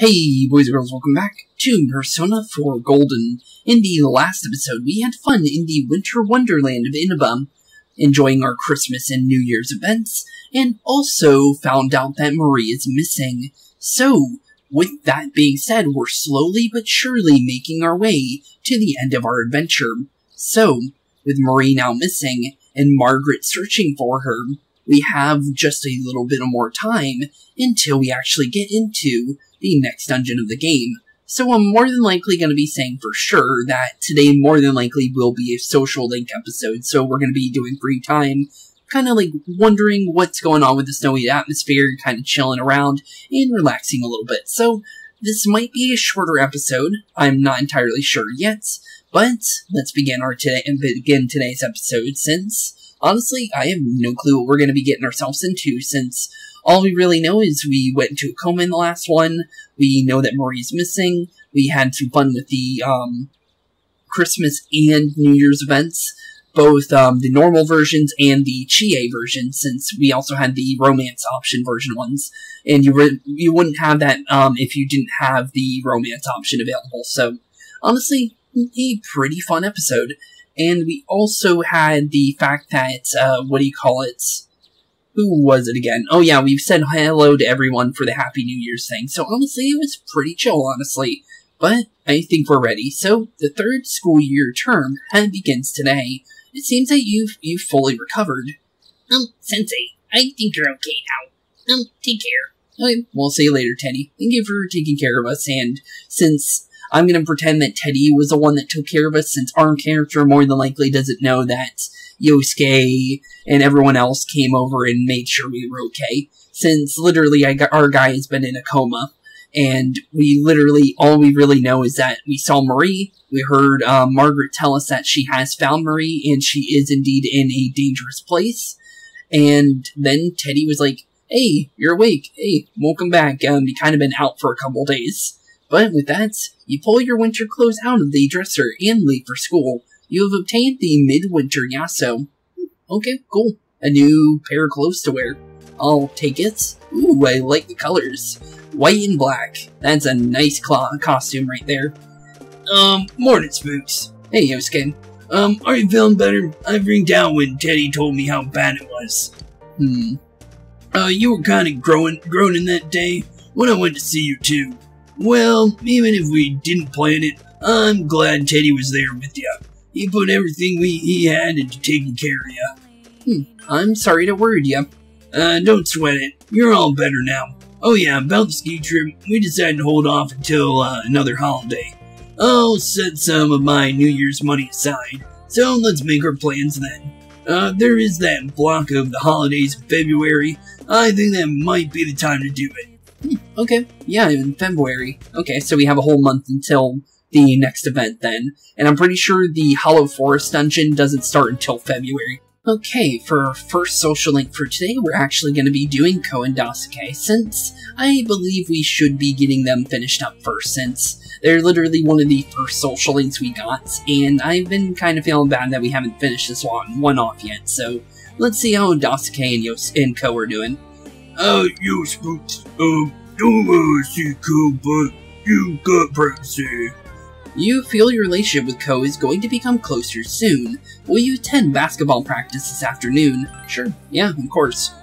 Hey, boys and girls, welcome back to Persona 4 Golden. In the last episode, we had fun in the Winter Wonderland of Inaba, enjoying our Christmas and New Year's events, and also found out that Marie is missing. So, with that being said, we're slowly but surely making our way to the end of our adventure. So, with Marie now missing, and Margaret searching for her, we have just a little bit more time until we actually get into the next dungeon of the game. So I'm more than likely going to be saying for sure that today more than likely will be a social link episode. So we're going to be doing free time, kind of like wondering what's going on with the snowy atmosphere, kind of chilling around and relaxing a little bit. So this might be a shorter episode. I'm not entirely sure yet, but let's begin our today and begin today's episode since honestly I have no clue what we're going to be getting ourselves into since all we really know is we went into a coma in the last one. We know that Marie's missing. We had some fun with the um, Christmas and New Year's events, both um, the normal versions and the Chie version, since we also had the romance option version ones. And you you wouldn't have that um, if you didn't have the romance option available. So, honestly, a pretty fun episode. And we also had the fact that, uh, what do you call it? Who was it again? Oh yeah, we've said hello to everyone for the Happy New Year's thing. So honestly, it was pretty chill, honestly. But I think we're ready. So the third school year term begins today. It seems that you've you've fully recovered. Um, Sensei, I think you're okay now. Um, take care. Okay, we'll see you later, Teddie. Thank you for taking care of us. And since I'm gonna pretend that Teddie was the one that took care of us, since our character more than likely doesn't know that Yosuke and everyone else came over and made sure we were okay. Since literally got, our guy has been in a coma. And we literally, all we really know is that we saw Marie. We heard um, Margaret tell us that she has found Marie and she is indeed in a dangerous place. And then Teddie was like, hey, you're awake. Hey, welcome back. Um, you kind of been out for a couple days. But with that, you pull your winter clothes out of the dresser and leave for school. You have obtained the Midwinter Yaso. Okay, cool. A new pair of clothes to wear. I'll take it. Ooh, I like the colors. White and black. That's a nice costume right there. Um, morning, Spooks. Hey, Yosuke. Um, are you feeling better? I freaked out when Teddie told me how bad it was. Hmm. Uh, you were kind of growing, groaning that day when I went to see you too. Well, even if we didn't plan it, I'm glad Teddie was there with you. He put everything we he had into taking care of you. Hmm, I'm sorry to worry you. Uh, don't sweat it. You're all better now. Oh yeah, about the ski trip, we decided to hold off until uh, another holiday. I'll set some of my New Year's money aside, so let's make our plans then. Uh, there is that block of the holidays in February. I think that might be the time to do it. Hmm, okay, yeah, in February. Okay, so we have a whole month until the next event then, and I'm pretty sure the Hollow Forest dungeon doesn't start until February. Okay, for our first social link for today, we're actually going to be doing Ko and Daisuke, since I believe we should be getting them finished up first, since they're literally one of the first social links we got, and I've been kind of feeling bad that we haven't finished this one, one off yet, so let's see how Daisuke and, Yos and Ko are doing. Uh, yo, Spooks, um, don't uh, see Ko, but you got pregnancy. You feel your relationship with Ko is going to become closer soon. Will you attend basketball practice this afternoon? Sure, yeah, of course.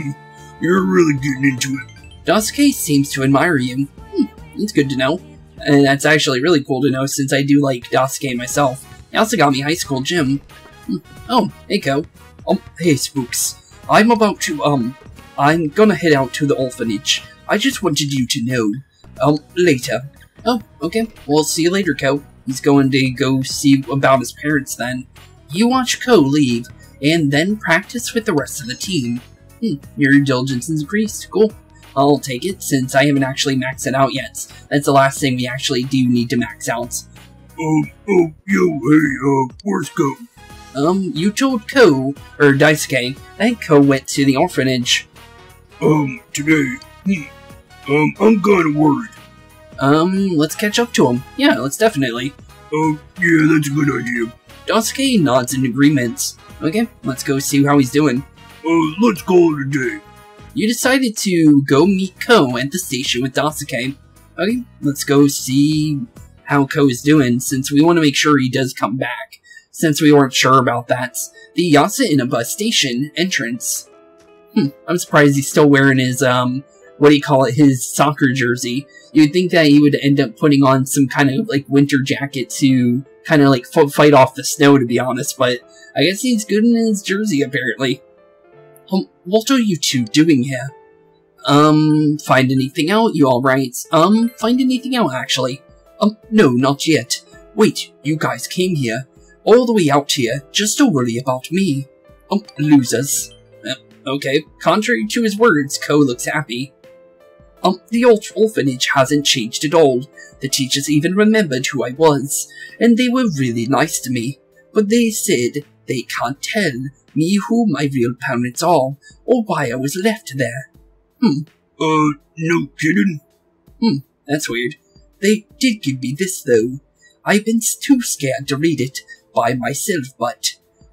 You're really getting into it. Daisuke seems to admire you. Hmm, that's good to know. And that's actually really cool to know since I do like Daisuke myself. He also got me high school gym. Hmm. Oh, hey Ko. Um, hey Spooks. I'm about to, um, I'm gonna head out to the orphanage. I just wanted you to know. Um, later. Oh, okay. We'll see you later, Ko. He's going to go see about his parents then. You watch Ko leave, and then practice with the rest of the team. Hmm, your diligence is increased. Cool. I'll take it, since I haven't actually maxed it out yet. That's the last thing we actually do need to max out. Oh, oh, yo, hey, uh, where's Ko? Um, you told Ko, or Daisuke, that Ko went to the orphanage. Um, today, hmm, um, I'm kinda worried. Um, let's catch up to him. Yeah, let's definitely. Oh, yeah, that's a good idea. Daisuke nods in agreement. Okay, let's go see how he's doing. Uh, let's call it a day. You decided to go meet Ko at the station with Daisuke. Okay, let's go see how Ko is doing, since we want to make sure he does come back, since we weren't sure about that. The Yasoinaba station entrance. Hmm, I'm surprised he's still wearing his, um, what do you call it, his soccer jersey. You'd think that he would end up putting on some kind of, like, winter jacket to kind of, like, fight off the snow, to be honest, but I guess he's good in his jersey, apparently. Um, what are you two doing here? Um, find anything out, you alright? Um, find anything out, actually. Um, no, not yet. Wait, you guys came here, all the way out here, just to worry about me. Um, losers. Uh, okay, contrary to his words, Ko looks happy. Um, the old orphanage hasn't changed at all. The teachers even remembered who I was, and they were really nice to me. But they said they can't tell me who my real parents are, or why I was left there. Hmm. Uh, no kidding. Hmm, that's weird. They did give me this, though. I've been too scared to read it by myself, but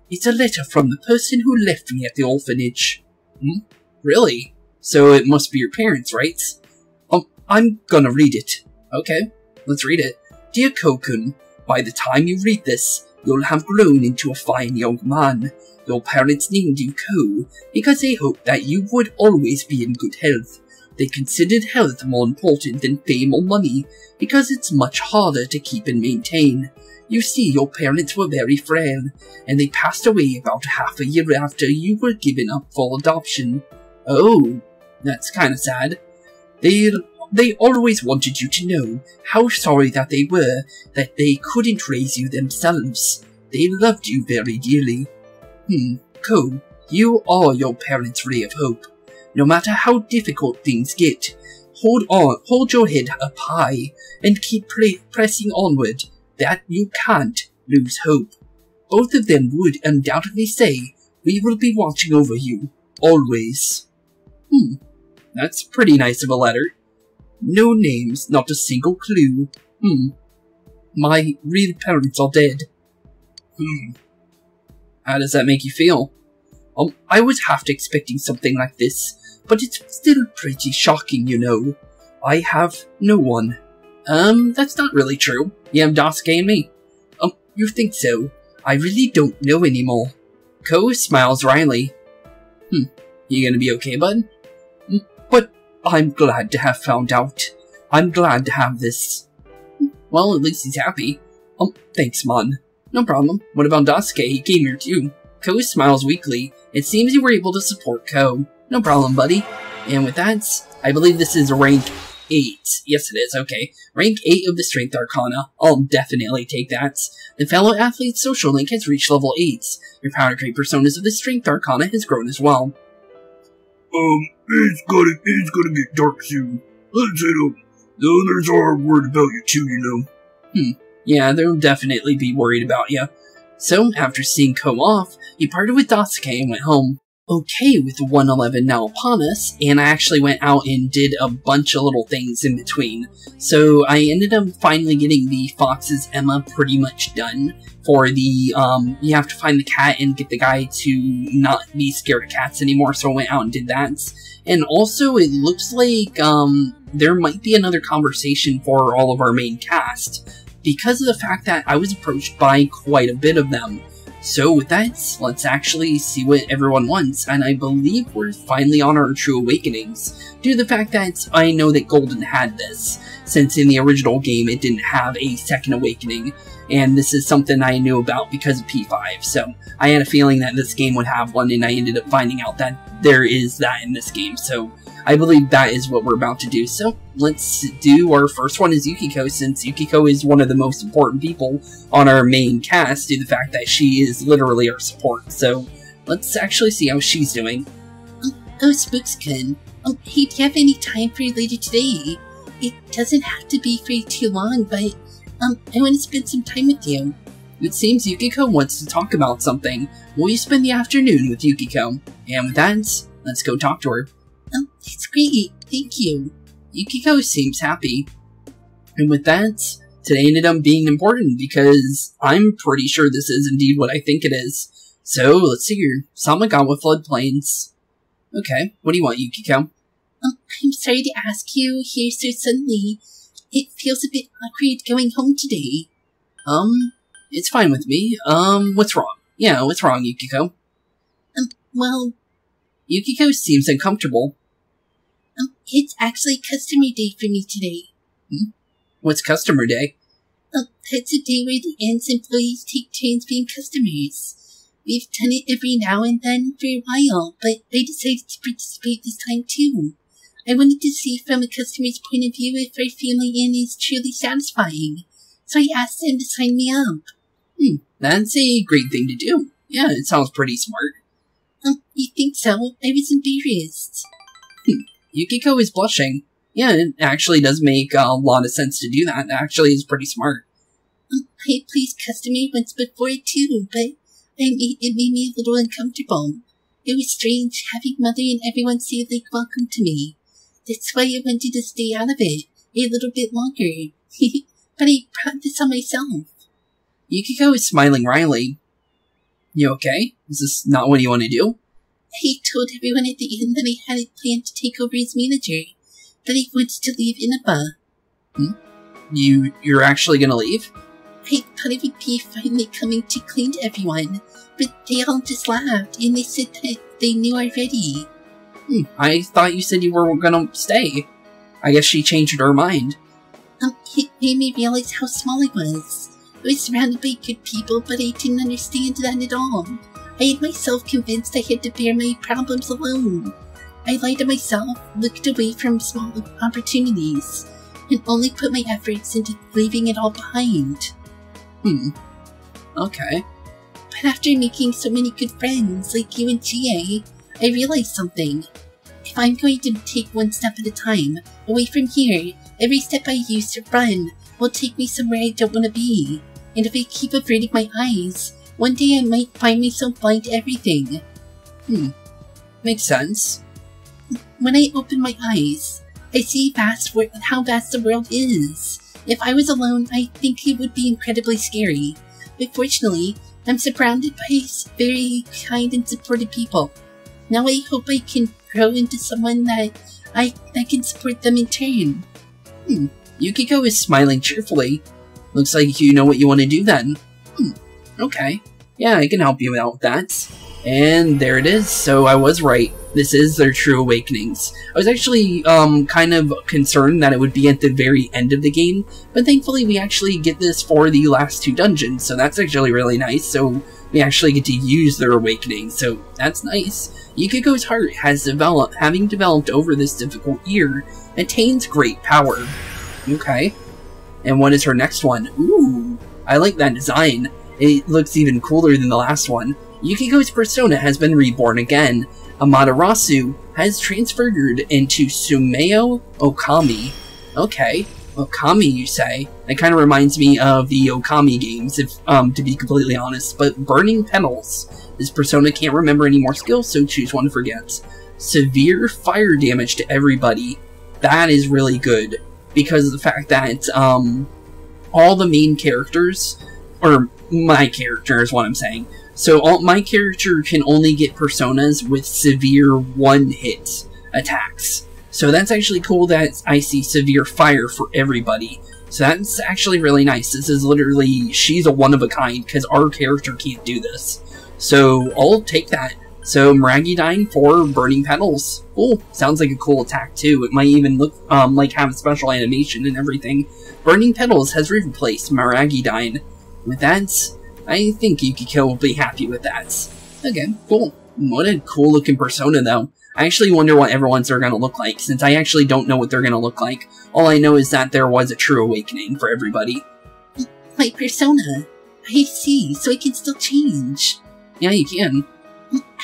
it's a letter from the person who left me at the orphanage. Hmm? Really? So it must be your parents, right? I'm gonna read it. Okay, let's read it. Dear Kokun, by the time you read this, you'll have grown into a fine young man. Your parents named you Ko because they hoped that you would always be in good health. They considered health more important than fame or money because it's much harder to keep and maintain. You see, your parents were very frail, and they passed away about half a year after you were given up for adoption. Oh, that's kinda sad. They they always wanted you to know how sorry that they were that they couldn't raise you themselves. They loved you very dearly. Hmm, Ko, you are your parents' ray of hope. No matter how difficult things get, hold on, hold your head up high, and keep pressing onward. That you can't lose hope. Both of them would undoubtedly say, we will be watching over you, always. Hmm, that's pretty nice of a letter. No names, not a single clue. Hmm. My real parents are dead. Hmm. How does that make you feel? Um, I was half expecting something like this, but it's still pretty shocking, you know. I have no one. Um, that's not really true. You have Daisuke and me. Um, you think so? I really don't know anymore. Ko smiles wryly. Hmm, you gonna be okay, bud? I'm glad to have found out. I'm glad to have this. Well, at least he's happy. Um, thanks, Mon. No problem. What about Daisuke? He came here too. Ko smiles weakly. It seems you were able to support Ko. No problem, buddy. And with that, I believe this is rank 8. Yes, it is. Okay. Rank 8 of the Strength Arcana. I'll definitely take that. The fellow athlete's social link has reached level 8. Your power create personas of the Strength Arcana has grown as well. Um, it's gonna, it's gonna get dark soon. Let's head up. The others are worried about you too, you know. Hmm. Yeah, they'll definitely be worried about you. So, after seeing Ko off, he parted with Daisuke and went home. Okay, with 111 now upon us, and I actually went out and did a bunch of little things in between. So I ended up finally getting the Fox's Ema pretty much done. For the, um, you have to find the cat and get the guy to not be scared of cats anymore, so I went out and did that. And also, it looks like, um, there might be another conversation for all of our main cast because of the fact that I was approached by quite a bit of them. So with that, let's actually see what everyone wants, and I believe we're finally on our True Awakenings, due to the fact that I know that Golden had this, since in the original game it didn't have a second awakening, and this is something I knew about because of P5, so I had a feeling that this game would have one, and I ended up finding out that there is that in this game, so I believe that is what we're about to do. So let's do our first one is Yukiko, since Yukiko is one of the most important people on our main cast, due to the fact that she is literally our support. So let's actually see how she's doing. Oh, oh. Oh, hey, do you have any time for later today? It doesn't have to be for too long, but um, I want to spend some time with you. It seems Yukiko wants to talk about something. Will you spend the afternoon with Yukiko? And with that, let's go talk to her. Oh, that's great. Thank you. Yukiko seems happy. And with that, today ended up being important because I'm pretty sure this is indeed what I think it is. So, let's see here. Samegawa floodplains. Okay, what do you want, Yukiko? Um, I'm sorry to ask you here so suddenly. It feels a bit awkward going home today. Um, it's fine with me. Um, what's wrong? Yeah, what's wrong, Yukiko? Um, well, Yukiko seems uncomfortable. um, it's actually customer day for me today. What's customer day? Um, that's a day where the Ant's employees take turns being customers. We've done it every now and then for a while, but I decided to participate this time too. I wanted to see from a customer's point of view if our family inn is truly satisfying, so I asked them to sign me up. That's a great thing to do. Yeah, it sounds pretty smart. Um, you think so? I was embarrassed. Yukiko is blushing. Yeah, it actually does make a lot of sense to do that. It actually is pretty smart. Um, I placed customer once before too, but I made, it made me a little uncomfortable. It was strange having mother and everyone say like welcome to me. That's why I wanted to stay out of it a little bit longer. but I brought this on myself. Yukiko is smiling wryly. You okay? Is this not what you want to do? I told everyone at the inn that I had a plan to take over as manager, that I wanted to leave Inaba. Hmm? You you're actually gonna leave? I thought it would be finally coming to clean to everyone, but they all just laughed and they said that they knew already. Hmm, I thought you said you were gonna stay. I guess she changed her mind. Um, it made me realize how small I was. I was surrounded by good people, but I didn't understand that at all. I had myself convinced I had to bear my problems alone. I lied to myself, looked away from small opportunities, and only put my efforts into leaving it all behind. Hmm. Okay. But after making so many good friends like you and Chie, I realized something. If I'm going to take one step at a time, away from here, every step I use to run will take me somewhere I don't want to be. And if I keep averting my eyes, one day I might find myself blind to everything. Hmm, makes sense. When I open my eyes, I see vast wor- how vast the world is. If I was alone, I think it would be incredibly scary. But fortunately, I'm surrounded by very kind and supportive people. Now I hope I can grow into someone that I that can support them in turn. Yukiko is smiling cheerfully. Looks like you know what you want to do then. Hmm. Okay. Yeah, I can help you out with that. And there it is. So I was right. This is their true awakenings. I was actually um kind of concerned that it would be at the very end of the game, but thankfully we actually get this for the last two dungeons, so that's actually really nice. So we actually get to use their awakening, so that's nice. Yukiko's heart has developed, having developed over this difficult year, attains great power. Okay. And what is her next one? Ooh, I like that design. It looks even cooler than the last one. Yukiko's persona has been reborn again. Amaterasu has transfigured into Sumeo Okami. Okay, Okami, you say? That kind of reminds me of the Okami games, if um to be completely honest. But Burning Petals. This persona can't remember any more skills, so choose one to forget. Severe fire damage to everybody. That is really good because of the fact that um all the main characters or my character is what I'm saying. So all my character can only get personas with severe one hit attacks. So that's actually cool that I see severe fire for everybody. So that's actually really nice. This is literally she's a one of a kind because our character can't do this. So I'll take that. So Maragidyne for Burning Petals. Cool. Sounds like a cool attack too. It might even look um like have a special animation and everything. Burning Petals has replaced Maragidyne. With that, I think Yukiko will be happy with that. Okay, cool. What a cool looking persona though. I actually wonder what everyone's are gonna look like, since I actually don't know what they're gonna look like. All I know is that there was a true awakening for everybody. My persona. I see, so I can still change. Yeah, you can.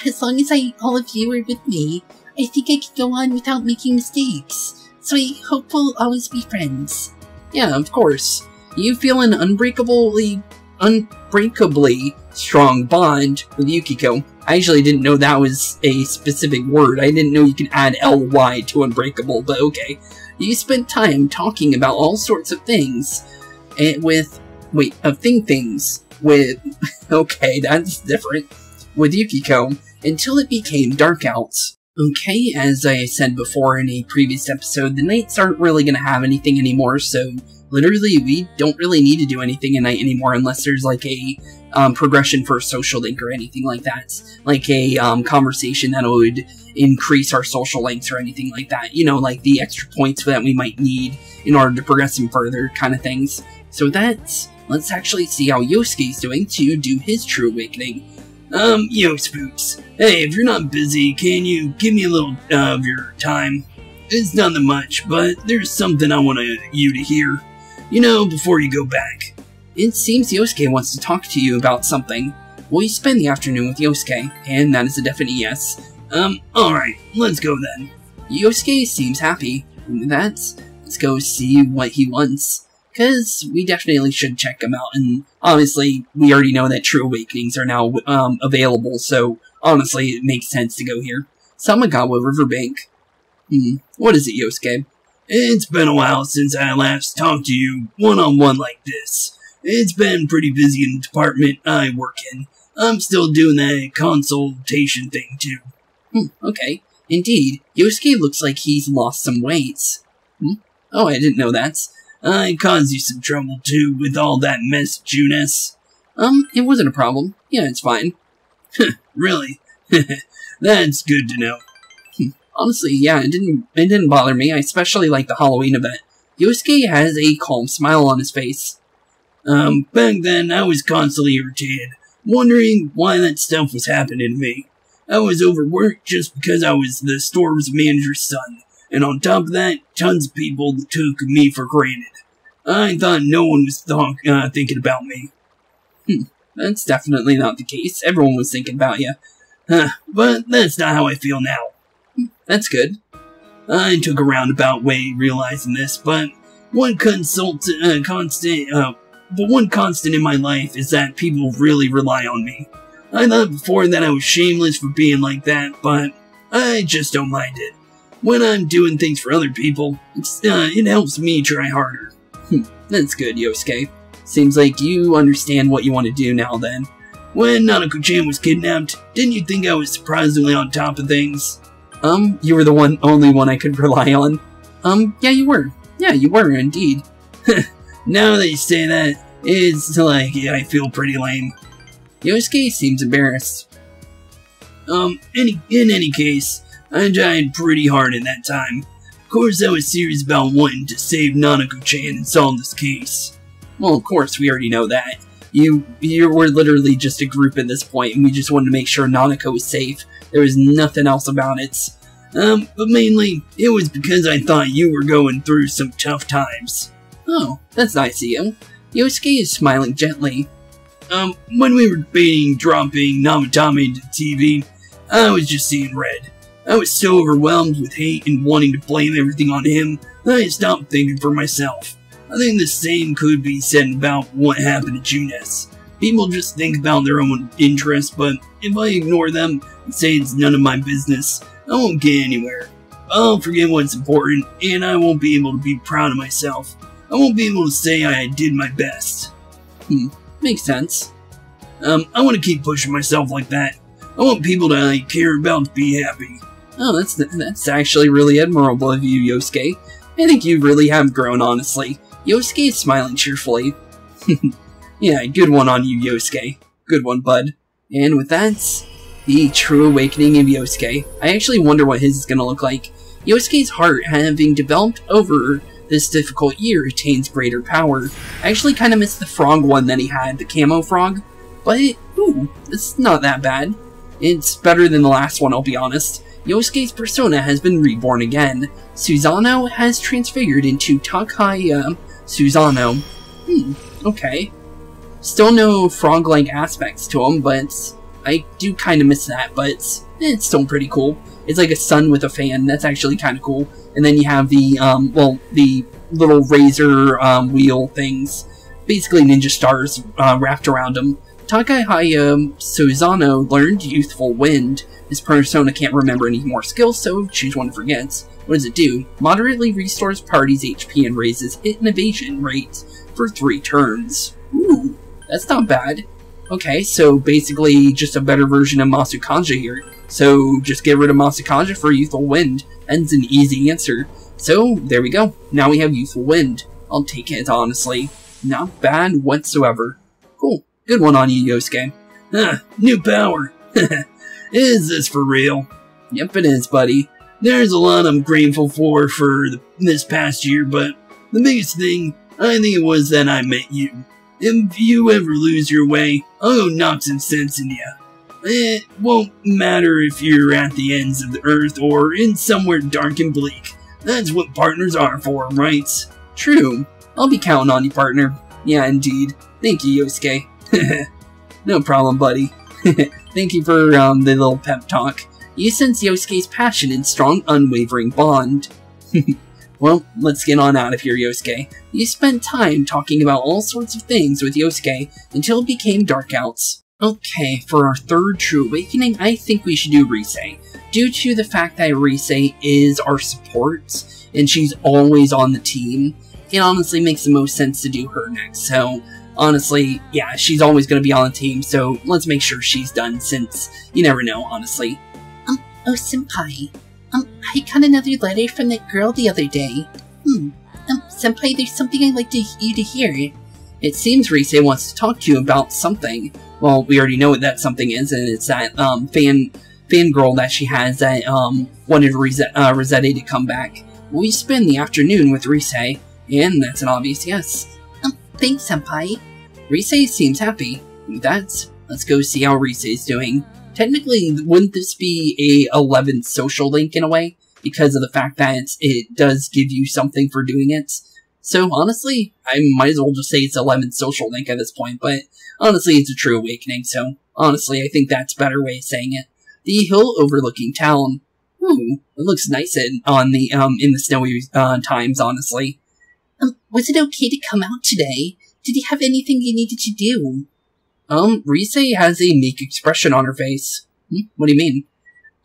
As long as I, all of you are with me, I think I can go on without making mistakes. So I hope we'll always be friends. Yeah, of course. You feel an unbreakably, unbreakably strong bond with Yukiko. I actually didn't know that was a specific word. I didn't know you could add ly to unbreakable, but okay. You spent time talking about all sorts of things, and with wait, of thing things with. okay, that's different. With Yukiko until it became dark out. Okay, as I said before in a previous episode, the knights aren't really going to have anything anymore, so literally we don't really need to do anything at night anymore unless there's like a um, progression for a social link or anything like that. Like a um, conversation that would increase our social links or anything like that. You know, like the extra points that we might need in order to progress them further kind of things. So that's, let's actually see how Yosuke's doing to do his true awakening. Um, yo, Spooks. Hey, if you're not busy, can you give me a little uh, of your time? It's nothing much, but there's something I want you to hear. You know, before you go back. It seems Yosuke wants to talk to you about something. Will you spend the afternoon with Yosuke? And that is a definite yes. Um, alright, let's go then. Yosuke seems happy. That's, let's go see what he wants because we definitely should check him out. And obviously, we already know that True Awakenings are now um, available, so honestly, it makes sense to go here. Samegawa Riverbank. Hmm, what is it, Yosuke? It's been a while since I last talked to you one-on-one like this. It's been pretty busy in the department I work in. I'm still doing that consultation thing, too. Hmm, okay. Indeed, Yosuke looks like he's lost some weight. Hmm? Oh, I didn't know that. I caused you some trouble too with all that mess, Junes. Um, it wasn't a problem. Yeah, it's fine. really? That's good to know. Hmm. Honestly, yeah, it didn't it didn't bother me. I especially like the Halloween event. Yosuke has a calm smile on his face. Um, back then I was constantly irritated, wondering why that stuff was happening to me. I was overworked just because I was the store's manager's son, and on top of that, tons of people took me for granted. I thought no one was th- uh, thinking about me. Hmm, that's definitely not the case. Everyone was thinking about you. Huh, but that's not how I feel now. Hmm, that's good. I took a roundabout way realizing this, but one consult, uh, constant, uh, but one constant in my life is that people really rely on me. I thought before that I was shameless for being like that, but I just don't mind it when I'm doing things for other people, uh, it helps me try harder. Hmm, that's good, Yosuke. Seems like you understand what you want to do now then. When Nanako-chan was kidnapped, didn't you think I was surprisingly on top of things? Um, you were the one, only one I could rely on. Um, yeah, you were. Yeah, you were, indeed. now that you say that, it's like, I feel pretty lame. Yosuke seems embarrassed. Um, any, in any case, I died pretty hard in that time. Of course, I was serious about wanting to save Nanako-chan and solve this case. Well, of course, we already know that. You, you were literally just a group at this point, and we just wanted to make sure Nanako was safe. There was nothing else about it. Um, but mainly, it was because I thought you were going through some tough times. Oh, that's nice of you. Yosuke is smiling gently. Um, when we were debating dropping Namatame into TV, I was just seeing red. I was so overwhelmed with hate and wanting to blame everything on him that I stopped thinking for myself. I think the same could be said about what happened to Junes. People just think about their own interests, but if I ignore them and say it's none of my business, I won't get anywhere. I'll forget what's important, and I won't be able to be proud of myself. I won't be able to say I did my best. Hmm, makes sense. Um, I want to keep pushing myself like that. I want people I care about to be happy. Oh, that's that's actually really admirable of you, Yosuke. I think you really have grown, honestly. Yosuke is smiling cheerfully. yeah, good one on you, Yosuke. Good one, bud. And with that, the true awakening of Yosuke. I actually wonder what his is gonna look like. Yosuke's heart, having developed over this difficult year, attains greater power. I actually kind of missed the frog one that he had, the camo frog. But, ooh, it's not that bad. It's better than the last one, I'll be honest. Yosuke's persona has been reborn again. Susano has transfigured into Takehaya Susano. Hmm, okay. Still no frog-like aspects to him, but I do kind of miss that, but it's still pretty cool. It's like a sun with a fan, that's actually kind of cool. And then you have the, um, well, the little razor um, wheel things, basically ninja stars uh, wrapped around them. Takehaya Susano learned Youthful Wind, his persona can't remember any more skills, so choose one to forget. What does it do? Moderately restores party's HP and raises hit and evasion rates for three turns. Ooh, that's not bad. Okay, so basically just a better version of Masukukaja here. So just get rid of Masukukaja for Youthful Wind. That's an easy answer. So there we go. Now we have Youthful Wind. I'll take it, honestly. Not bad whatsoever. Cool. Good one on you, Yosuke. Huh, new power. is this for real? Yep, it is, buddy. There's a lot I'm grateful for for the, this past year, but the biggest thing, I think it was that I met you. If you ever lose your way, I'll go knock some sense in you. It won't matter if you're at the ends of the earth or in somewhere dark and bleak. That's what partners are for, right? True. I'll be counting on you, partner. Yeah, indeed. Thank you, Yosuke. no problem, buddy. Thank you for um, the little pep talk. You sense Yosuke's passion and strong, unwavering bond. well, let's get on out of here, Yosuke. You spent time talking about all sorts of things with Yosuke until it became dark outs. Okay, for our third true awakening, I think we should do Rise. Due to the fact that Rise is our support, and she's always on the team, it honestly makes the most sense to do her next. So, honestly, yeah, she's always going to be on the team, so let's make sure she's done since you never know, honestly. Um, oh, Senpai. Um, I got another letter from that girl the other day. Hmm. Um, Senpai, there's something I'd like to, you to hear. It seems Rise wants to talk to you about something. Well, we already know what that something is, and it's that um, fan fangirl that she has that um, wanted Rise uh, Risette to come back. We spend the afternoon with Rise, and that's an obvious yes. Um, thanks, Senpai. Rise seems happy. That's let's go see how Rise is doing. Technically, wouldn't this be a 11th social link in a way? Because of the fact that it does give you something for doing it. So honestly, I might as well just say it's 11th social link at this point, but honestly, it's a true awakening, so honestly, I think that's a better way of saying it. The hill overlooking town. Ooh, it looks nice in, on the, um, in the snowy, uh, times, honestly. Um, was it okay to come out today? Did you have anything you needed to do? Um, Rise has a meek expression on her face. Hmm? What do you mean?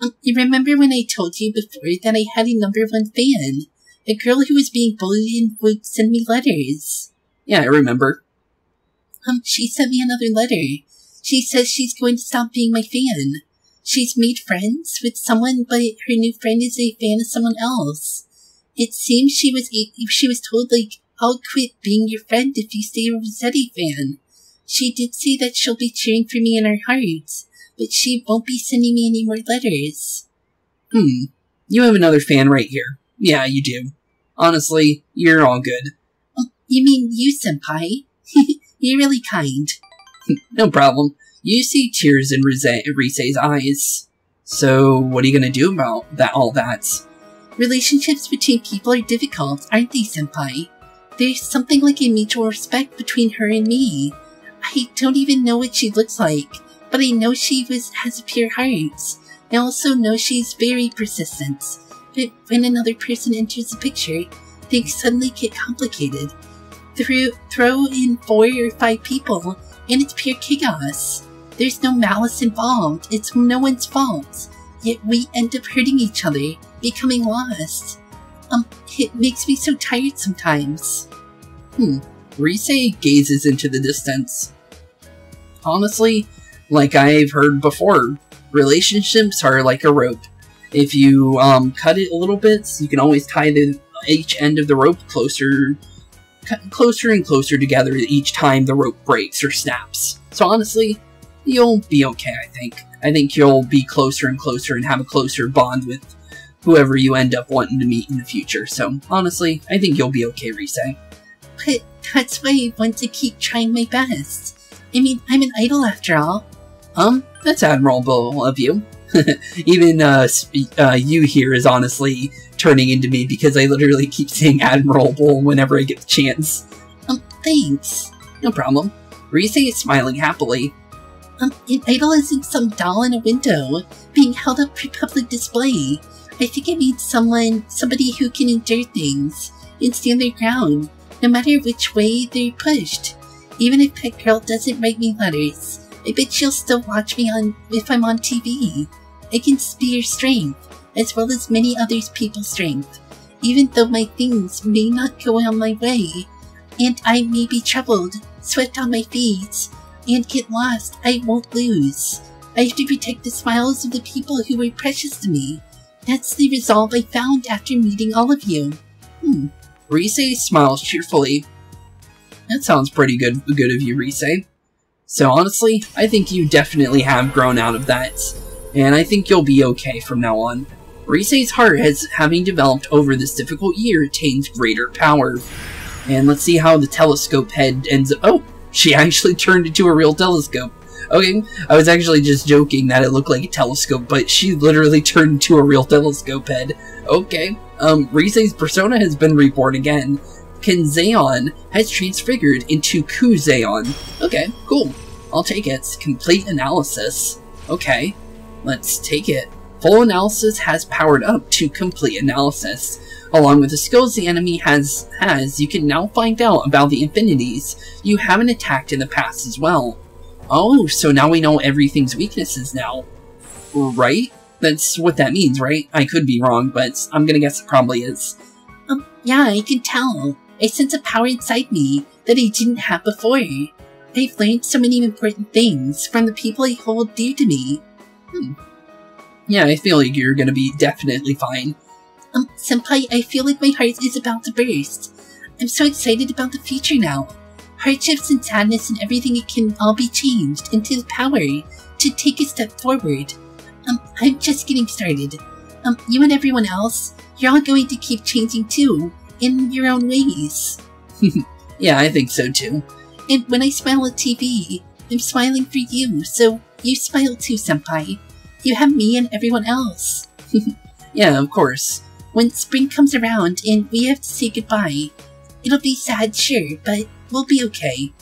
Um, you remember when I told you before that I had a number one fan? A girl who was being bullied would send me letters. Yeah, I remember. Um, she sent me another letter. She says she's going to stop being my fan. She's made friends with someone, but her new friend is a fan of someone else. It seems she was she was told like, I'll quit being your friend if you stay a Risette fan. She did say that she'll be cheering for me in her heart, but she won't be sending me any more letters. Hmm. You have another fan right here. Yeah, you do. Honestly, you're all good. Oh, you mean you, Senpai? you're really kind. no problem. You see tears in Rise's eyes. So, what are you gonna do about that? all that? Relationships between people are difficult, aren't they, Senpai? There's something like a mutual respect between her and me. I don't even know what she looks like, but I know she was has a pure heart. I also know she's very persistent. But when another person enters the picture, things suddenly get complicated. Through, throw in four or five people, and it's pure chaos. There's no malice involved, it's no one's fault. Yet we end up hurting each other, becoming lost. Um, it makes me so tired sometimes. Hmm. Gazes into the distance. Honestly, like I've heard before, relationships are like a rope. If you um, cut it a little bit, you can always tie the each end of the rope closer, closer and closer together each time the rope breaks or snaps. So honestly, you'll be okay. I think. I think you'll be closer and closer and have a closer bond with whoever you end up wanting to meet in the future. So honestly, I think you'll be okay, Rise. But that's why I want to keep trying my best. I mean, I'm an idol after all. Um, that's admirable of you. Even uh, uh, you here is honestly turning into me because I literally keep saying admirable whenever I get the chance. Um, thanks. No problem. Rise is smiling happily. Um, an idol isn't some doll in a window being held up for public display. I think it means someone, somebody who can endure things and stand their ground, no matter which way they're pushed. Even if that girl doesn't write me letters, I bet she'll still watch me on if I'm on TV. I can be her strength, as well as many other people's strength, even though my things may not go on my way, and I may be troubled, swept on my feet, and get lost, I won't lose. I have to protect the smiles of the people who were precious to me. That's the resolve I found after meeting all of you. Hmm. Rise smiles cheerfully. That sounds pretty good, good of you, Rise. So honestly, I think you definitely have grown out of that, and I think you'll be okay from now on. Rise's heart has, having developed over this difficult year, attains greater power. And let's see how the telescope head ends up. Oh, she actually turned into a real telescope. Okay, I was actually just joking that it looked like a telescope, but she literally turned into a real telescope head. Okay, um, Rise's persona has been reborn again. Kanzeon has transfigured into Kouzeon. Okay, cool. I'll take it. Complete analysis. Okay, let's take it. Full analysis has powered up to complete analysis. Along with the skills the enemy has, has, you can now find out about the affinities you haven't attacked in the past as well. Oh, so now we know everything's weaknesses now. Right? That's what that means, right? I could be wrong, but I'm gonna guess it probably is. Um, yeah, I can tell. I sense of power inside me that I didn't have before. I've learned so many important things from the people I hold dear to me. Hmm. Yeah, I feel like you're gonna be definitely fine. Um, Senpai, I feel like my heart is about to burst. I'm so excited about the future now. Hardships and sadness and everything it can all be changed into the power to take a step forward. Um, I'm just getting started. Um, you and everyone else, you're all going to keep changing too, in your own ways. yeah, I think so too. And when I smile at TV, I'm smiling for you, so you smile too, Senpai. You have me and everyone else. yeah, of course. When spring comes around and we have to say goodbye, it'll be sad, sure, but we'll be okay.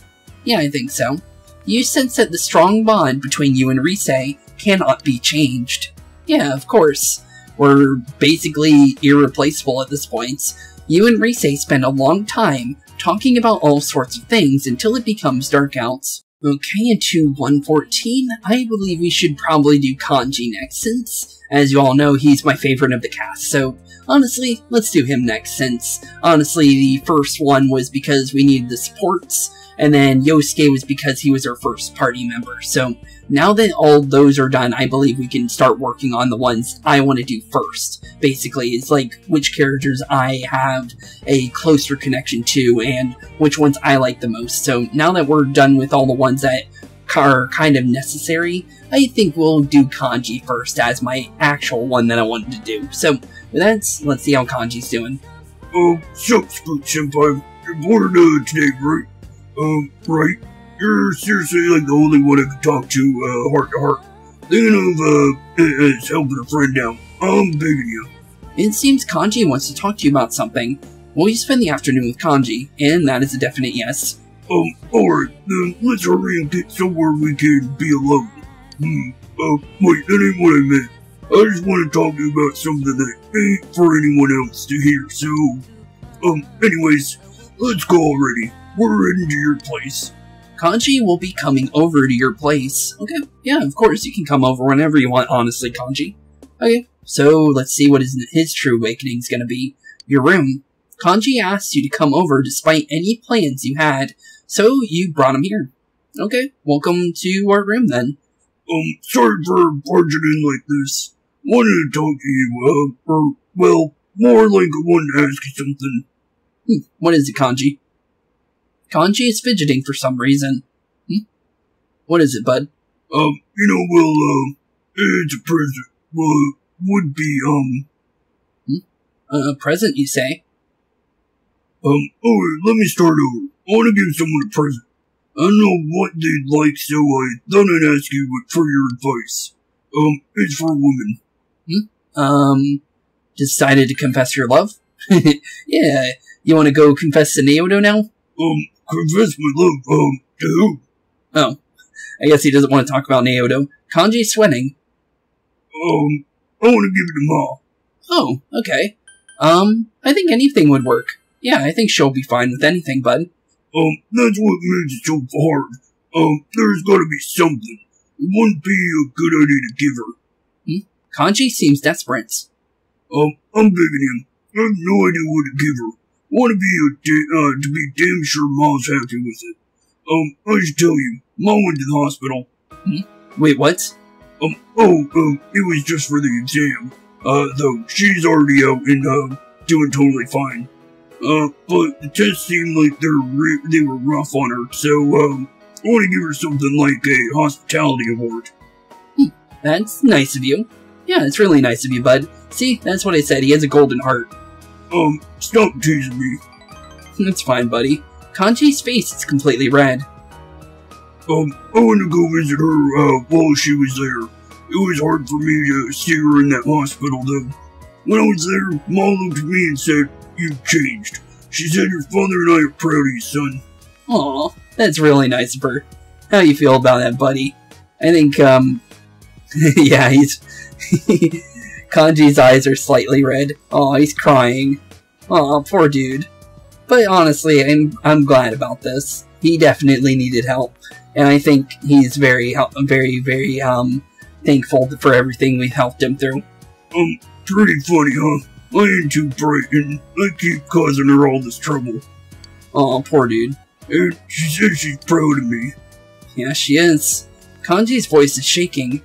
Yeah, I think so. You sense that the strong bond between you and Rise cannot be changed. Yeah, of course. We're basically irreplaceable at this point. You and Rise spend a long time talking about all sorts of things until it becomes dark out. Okay, into 114, I believe we should probably do Kanji next, since, as you all know, he's my favorite of the cast, so honestly, let's do him next, since, honestly, the first one was because we needed the supports, and then Yosuke was because he was our first party member, so now that all those are done, I believe we can start working on the ones I want to do first. Basically, it's like which characters I have a closer connection to and which ones I like the most. So now that we're done with all the ones that are kind of necessary, I think we'll do Kanji first as my actual one that I wanted to do. So with that, let's see how Kanji's doing. Oh, sup, Spook Senpai. You're bored uh, today, right? Um, right? You're seriously like the only one I can talk to, uh, heart to heart. Thinking of, uh, as helping a friend out. I'm begging you. It seems Kanji wants to talk to you about something. Will you spend the afternoon with Kanji? And that is a definite yes. Um, alright, then let's hurry and get somewhere we can be alone. Hmm, uh, wait, that ain't what I meant. I just want to talk to you about something that ain't for anyone else to hear, so... Um, anyways, let's go already. We're heading to your place. Kanji will be coming over to your place. Okay, yeah, of course, you can come over whenever you want, honestly, Kanji. Okay, so let's see what his, his true awakening is going to be. Your room. Kanji asked you to come over despite any plans you had, so you brought him here. Okay, welcome to our room then. Um, sorry for barging in like this. Wanted to talk to you, uh, or, well, more like I wanted to ask you something. Hmm, what is it, Kanji? Kanji is fidgeting for some reason. Hmm? What is it, bud? Um, you know, well, uh, it's a present. Well, would be, um... Hmm? A present, you say? Um, alright, let me start over. I want to give someone a present. I don't know what they'd like, so I thought I'd ask you for your advice. Um, it's for a woman. Um, decided to confess your love? yeah, you want to go confess to Naoto now? Um, confess my love, um, to who? Oh, I guess he doesn't want to talk about Naoto. Kanji sweating. Um, I want to give it to Ma. Oh, okay. Um, I think anything would work. Yeah, I think she'll be fine with anything, bud. Um, that's what makes it so hard. Um, there's gotta be something. It wouldn't be a good idea to give her. Kanji seems desperate. Um, I'm begging him. I have no idea what to give her. Want to be a uh, to be damn sure Ma's happy with it. Um, I should tell you, Ma went to the hospital. Wait, what? Um, oh, um, it was just for the exam. Uh, though she's already out and, uh, doing totally fine. Uh, but the test seemed like they're re- they were rough on her, so, um, I want to give her something like a hospitality award. That's nice of you. Yeah, it's really nice of you, bud. See, that's what I said. He has a golden heart. Um, stop teasing me. That's fine, buddy. Kanji's face is completely red. Um, I want to go visit her, uh, while she was there. It was hard for me to see her in that hospital, though. When I was there, Mom looked at me and said, You've changed. She said your father and I are proud of you, son. Aw, that's really nice of her. How you feel about that, buddy? I think, um, yeah, he's, Kanji's eyes are slightly red. Oh, he's crying. Aw, poor dude. But honestly, I'm, I'm glad about this. He definitely needed help. And I think he's very, very, very, um, thankful for everything we've helped him through. Um, pretty funny, huh? I ain't too bright and I keep causing her all this trouble. Aw, poor dude. And she says she's proud of me. Yeah, she is. Kanji's voice is shaking.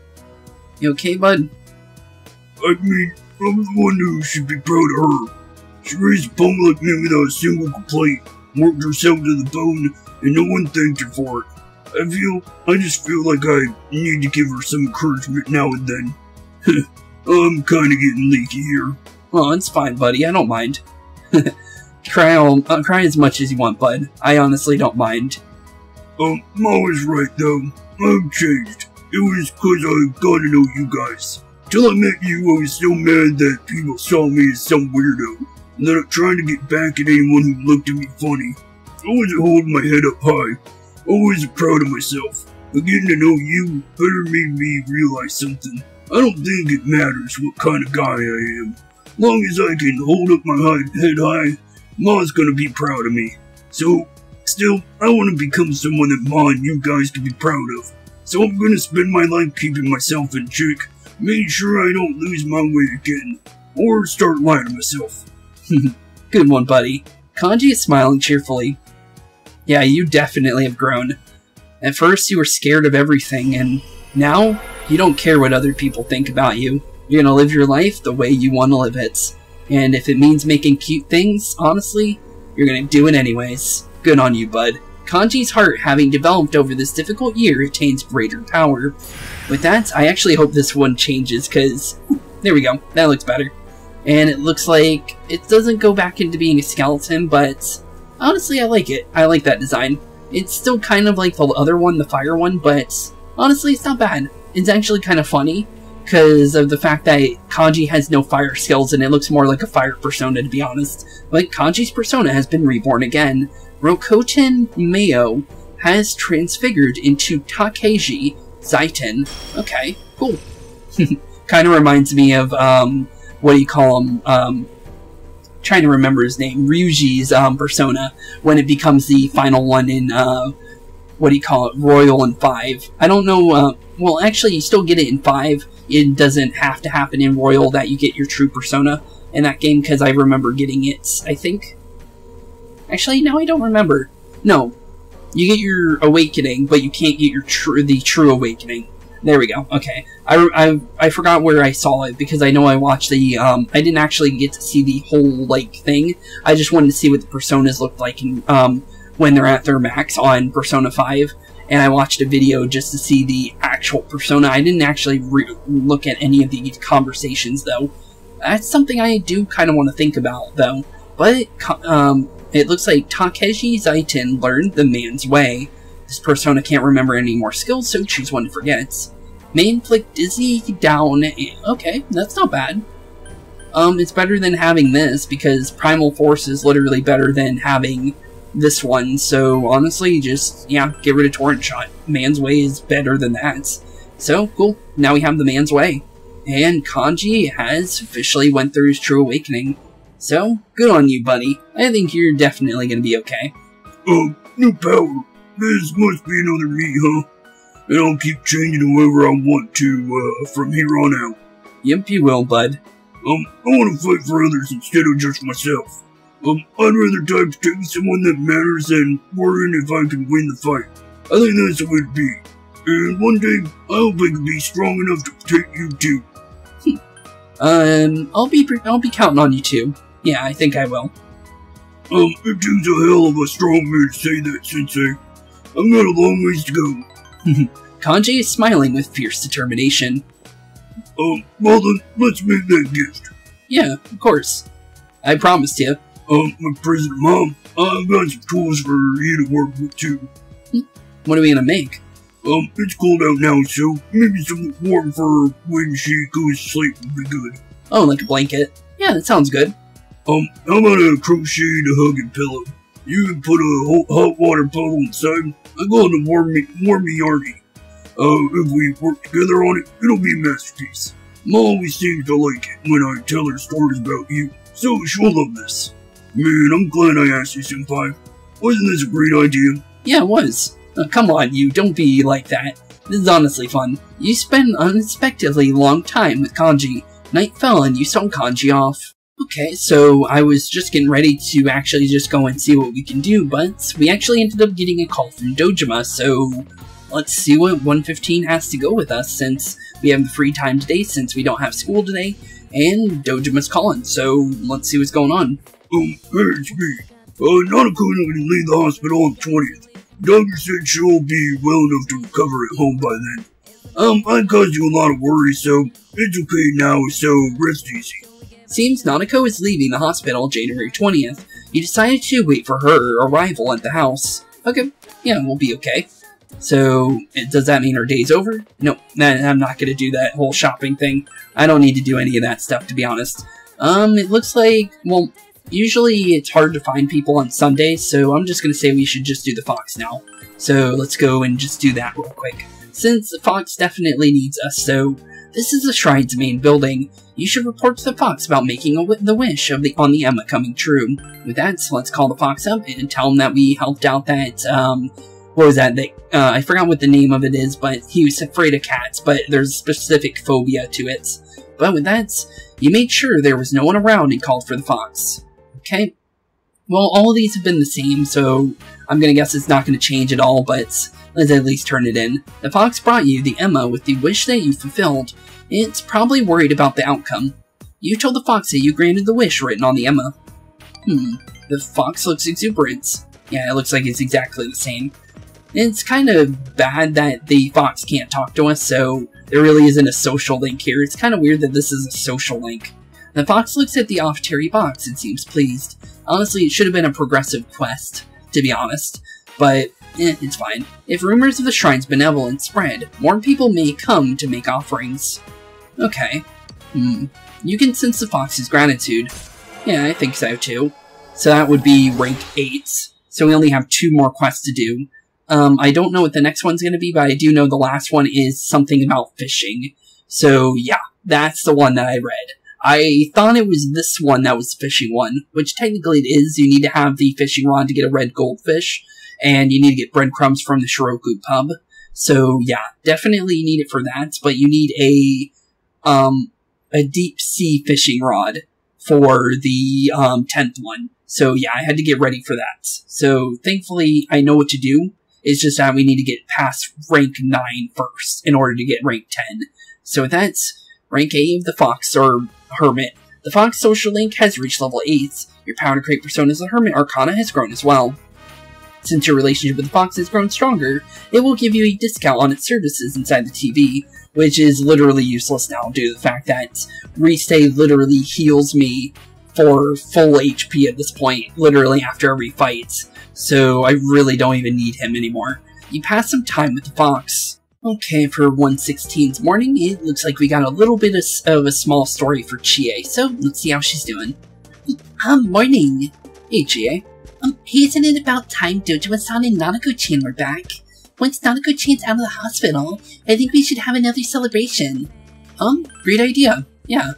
You okay, bud? I mean, I'm the one who should be proud of her. She raised a punk like me without a single complaint, worked herself to the bone, and no one thanked her for it. I feel, I just feel like I need to give her some encouragement now and then. I'm kinda getting leaky here. Oh, it's fine, buddy. I don't mind. cry, all, uh, cry as much as you want, bud. I honestly don't mind. Um, Ma was right though. I've changed. It was cause I got to know you guys. Till I met you, I was so mad that people saw me as some weirdo, and that I'm trying to get back at anyone who looked at me funny. I wasn't holding my head up high. Always proud of myself. But getting to know you better made me realize something. I don't think it matters what kind of guy I am. Long as I can hold up my head high, Ma's gonna be proud of me. So, still, I want to become someone that Ma and you guys can be proud of. So I'm gonna spend my life keeping myself in check, making sure I don't lose my way again, or start lying to myself. Good one, buddy. Kanji is smiling cheerfully. Yeah, you definitely have grown. At first, you were scared of everything, and now you don't care what other people think about you. You're gonna live your life the way you want to live it. And if it means making cute things, honestly, you're gonna do it anyways. Good on you, bud. Kanji's heart, having developed over this difficult year, attains greater power. With that, I actually hope this one changes, because there we go. That looks better. And it looks like it doesn't go back into being a skeleton, but honestly, I like it. I like that design. It's still kind of like the other one, the fire one, but honestly, it's not bad. It's actually kind of funny because of the fact that Kanji has no fire skills and it looks more like a fire persona, to be honest. Like, Kanji's persona has been reborn again. Rokuten Maoh has transfigured into Takeji Zaiten. Okay, cool. kind of reminds me of, um, what do you call him? Um, trying to remember his name. Ryuji's um, persona when it becomes the final one in, uh, what do you call it? Royal in 5. I don't know, uh, well, actually, you still get it in 5. It doesn't have to happen in Royal that you get your true persona in that game because I remember getting it, I think. Actually, no, I don't remember. No. You get your awakening, but you can't get your true the true awakening. There we go. Okay, I, I, I forgot where I saw it because I know I watched the um I didn't actually get to see the whole like thing. I just wanted to see what the personas looked like in, um when they're at their max on Persona Five, and I watched a video just to see the actual persona. I didn't actually look at any of the conversations though. That's something I do kind of want to think about though. But um, it looks like Takeji Zaiten learned the man's way. This persona can't remember any more skills, so choose one to forget. May inflict dizzy down. Okay, that's not bad. Um, it's better than having this because Primal Force is literally better than having this one. So honestly, just yeah, get rid of Torrent Shot. Man's Way is better than that. So cool. Now we have the Man's Way, and Kanji has officially went through his true awakening. So good on you, buddy. I think you're definitely gonna be okay. Um, new power. This must be another me, huh? And I'll keep changing whoever I want to, uh, from here on out. Yep, you will, bud. Um, I want to fight for others instead of just myself. Um, I'd rather type to someone that matters than worrying if I can win the fight. I think that's the way to be. And one day, I hope I can be strong enough to protect you too. Um, I'll be I'll be counting on you too. Yeah, I think I will. Um, it takes a hell of a strong man to say that, Sensei. I've got a long ways to go. Kanji is smiling with fierce determination. Um, well then, let's make that gift. Yeah, of course. I promised you. Um, my President Mom, I've got some tools for you to work with too. What are we gonna make? Um, it's cold out now, so maybe something warm for when she goes to sleep would be good. Oh, like a blanket. Yeah, that sounds good. Um, how about a crocheted hugging pillow? You can put a ho- hot water bottle inside. I got a warm me, warm me yardy. Uh, if we work together on it, it'll be a masterpiece. Mom always seems to like it when I tell her stories about you, so she'll love this. Man, I'm glad I asked you, Senpai. Wasn't this a great idea? Yeah, it was. Oh, come on, you. Don't be like that. This is honestly fun. You spent an unexpectedly long time with Kanji. Night fell and you saw Kanji off. Okay, so I was just getting ready to actually just go and see what we can do, but we actually ended up getting a call from Dojima, so let's see what 115 has to go with us since we have free time today, since we don't have school today, and Dojima's calling, so let's see what's going on. Um, hey, it's me. Uh, Nanako's gonna leave the hospital on the 20th. Doctor said she'll be well enough to recover at home by then. Um, I caused you a lot of worry, so it's okay now, so rest easy. Seems Nanako is leaving the hospital January 20th. You decided to wait for her arrival at the house. Okay, yeah, we'll be okay. So, does that mean our day's over? No, I'm not gonna do that whole shopping thing. I don't need to do any of that stuff, to be honest. Um, it looks like, well, usually it's hard to find people on Sundays, so I'm just gonna say we should just do the Fox now. So, let's go and just do that real quick. Since the Fox definitely needs us, so this is the Shrine's main building. You should report to the Fox about making a, the wish of the on the Ema coming true. With that, so let's call the Fox up and tell him that we helped out that, um, what was that? They, uh, I forgot what the name of it is, but he was afraid of cats, but there's a specific phobia to it. But with that, you made sure there was no one around and called for the Fox. Okay? Well, all of these have been the same, so I'm gonna guess it's not gonna change at all, but let's at least turn it in. The Fox brought you the Ema with the wish that you fulfilled. It's probably worried about the outcome. You told the Fox that you granted the wish written on the Ema. Hmm, the Fox looks exuberant. Yeah, it looks like it's exactly the same. It's kind of bad that the Fox can't talk to us, so there really isn't a social link here. It's kind of weird that this is a social link. The Fox looks at the offertory box and seems pleased. Honestly, it should have been a progressive quest, to be honest. But, eh, it's fine. If rumors of the Shrine's benevolence spread, more people may come to make offerings. Okay. Hmm. You can sense the Fox's gratitude. Yeah, I think so too. So that would be rank 8. So we only have two more quests to do. Um, I don't know what the next one's going to be, but I do know the last one is something about fishing. So yeah, that's the one that I read. I thought it was this one that was the fishing one, which technically it is. You need to have the fishing rod to get a red goldfish, and you need to get breadcrumbs from the Shiroku pub. So yeah, definitely need it for that, but you need a, um, a deep sea fishing rod for the, um, 10th one. So yeah, I had to get ready for that. So thankfully I know what to do. It's just that we need to get past rank 9 first in order to get rank 10. So that's rank 8 of the Fox, or Hermit. The Fox social link has reached level 8. Your power to create personas as the Hermit Arcana has grown as well. Since your relationship with the Fox has grown stronger, it will give you a discount on its services inside the TV, which is literally useless now due to the fact that Risette literally heals me for full HP at this point, literally after every fight so I really don't even need him anymore. You pass some time with the fox. Okay, for 116's morning, it looks like we got a little bit of, of a small story for Chie, so let's see how she's doing. Um, morning. Hey, Chie. Um, isn't it about time Dojima-san and Nanako-chan were back? Once Nanako-chan's out of the hospital, I think we should have another celebration. Um, great idea. Yeah.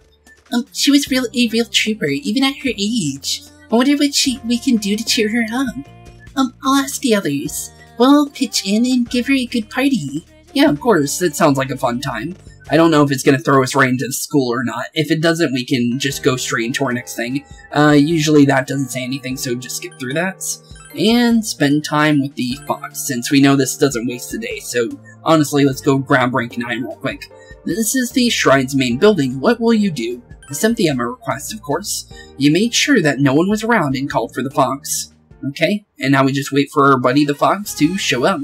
Um, she was real a real trooper, even at her age. I wonder what she we can do to cheer her up. Um, I'll ask the others. We'll pitch in and give her a good party. Yeah, of course. That sounds like a fun time. I don't know if it's going to throw us right into school or not. If it doesn't, we can just go straight into our next thing. Uh, usually that doesn't say anything, so just skip through that. And spend time with the fox, since we know this doesn't waste the day, so honestly, let's go rank 9 real quick. This is the shrine's main building, what will you do? Sent the Ema request, of course. You made sure that no one was around and called for the fox. Okay, and now we just wait for our buddy the fox to show up.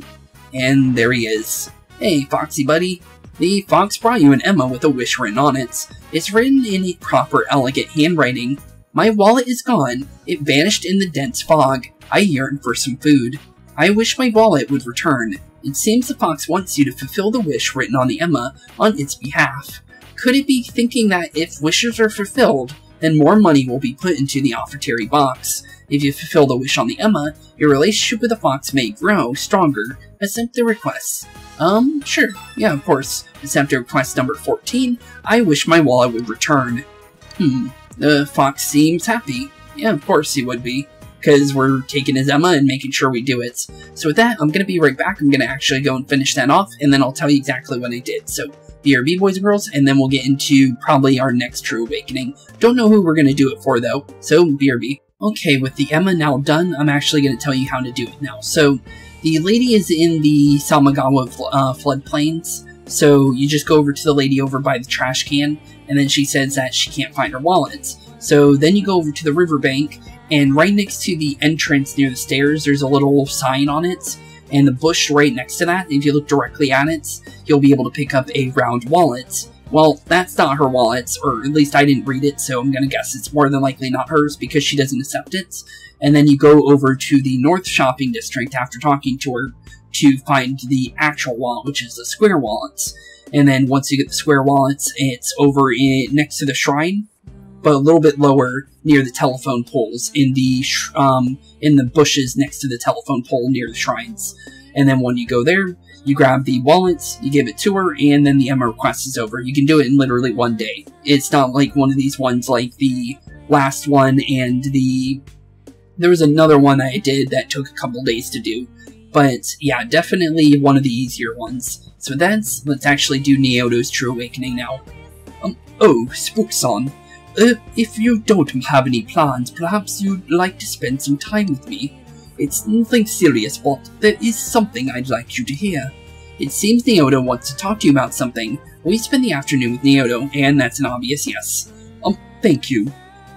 And there he is. Hey, Foxy buddy. The fox brought you an Ema with a wish written on it. It's written in a proper, elegant handwriting. My wallet is gone. It vanished in the dense fog. I yearn for some food. I wish my wallet would return. It seems the fox wants you to fulfill the wish written on the Ema on its behalf. Could it be thinking that if wishes are fulfilled, then more money will be put into the offertory box? If you fulfill the wish on the Ema, your relationship with the fox may grow stronger. Accept the request. Um, sure. Yeah, of course. Accept request number 14. I wish my wallet would return. Hmm. The fox seems happy. Yeah, of course he would be. Because we're taking his Ema and making sure we do it. So with that, I'm going to be right back. I'm going to actually go and finish that off, and then I'll tell you exactly what I did. So, BRB, boys and girls, and then we'll get into probably our next True Awakening. Don't know who we're going to do it for, though. So, BRB. Okay, with the Ema now done, I'm actually going to tell you how to do it now. So, the lady is in the Samegawa uh, floodplains, so you just go over to the lady over by the trash can, and then she says that she can't find her wallet. So then you go over to the riverbank, and right next to the entrance near the stairs, there's a little sign on it, and the bush right next to that, if you look directly at it, you'll be able to pick up a round wallet. Well, that's not her wallet, or at least I didn't read it, so I'm gonna guess it's more than likely not hers because she doesn't accept it. And then you go over to the North Shopping District after talking to her to find the actual wallet, which is the square wallets. And then once you get the square wallets, it's over in, next to the shrine, but a little bit lower near the telephone poles in the um, in the bushes next to the telephone pole near the shrines. And then when you go there, you grab the wallets, you give it to her, and then the Ema request is over. You can do it in literally one day. It's not like one of these ones like the last one and the... There was another one I did that took a couple days to do. But yeah, definitely one of the easier ones. So that's, let's actually do Naoto's True Awakening now. Um, oh, Spookson. Uh, if you don't have any plans, perhaps you'd like to spend some time with me. It's nothing serious, but there is something I'd like you to hear. It seems Naoto wants to talk to you about something. We spend the afternoon with Naoto, and that's an obvious yes. Um, thank you.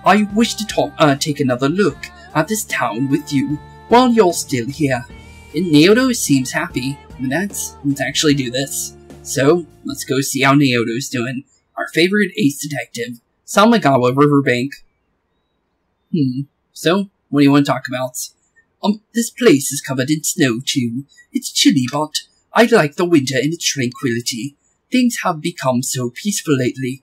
I wish to talk, uh, take another look at this town with you while you're still here. And Naoto seems happy. That's, let's actually do this. So, let's go see how Naoto's doing. Our favorite ace detective, Samegawa Riverbank. Hmm, so, what do you want to talk about? Um, this place is covered in snow too. It's chilly, but I like the winter and its tranquility. Things have become so peaceful lately.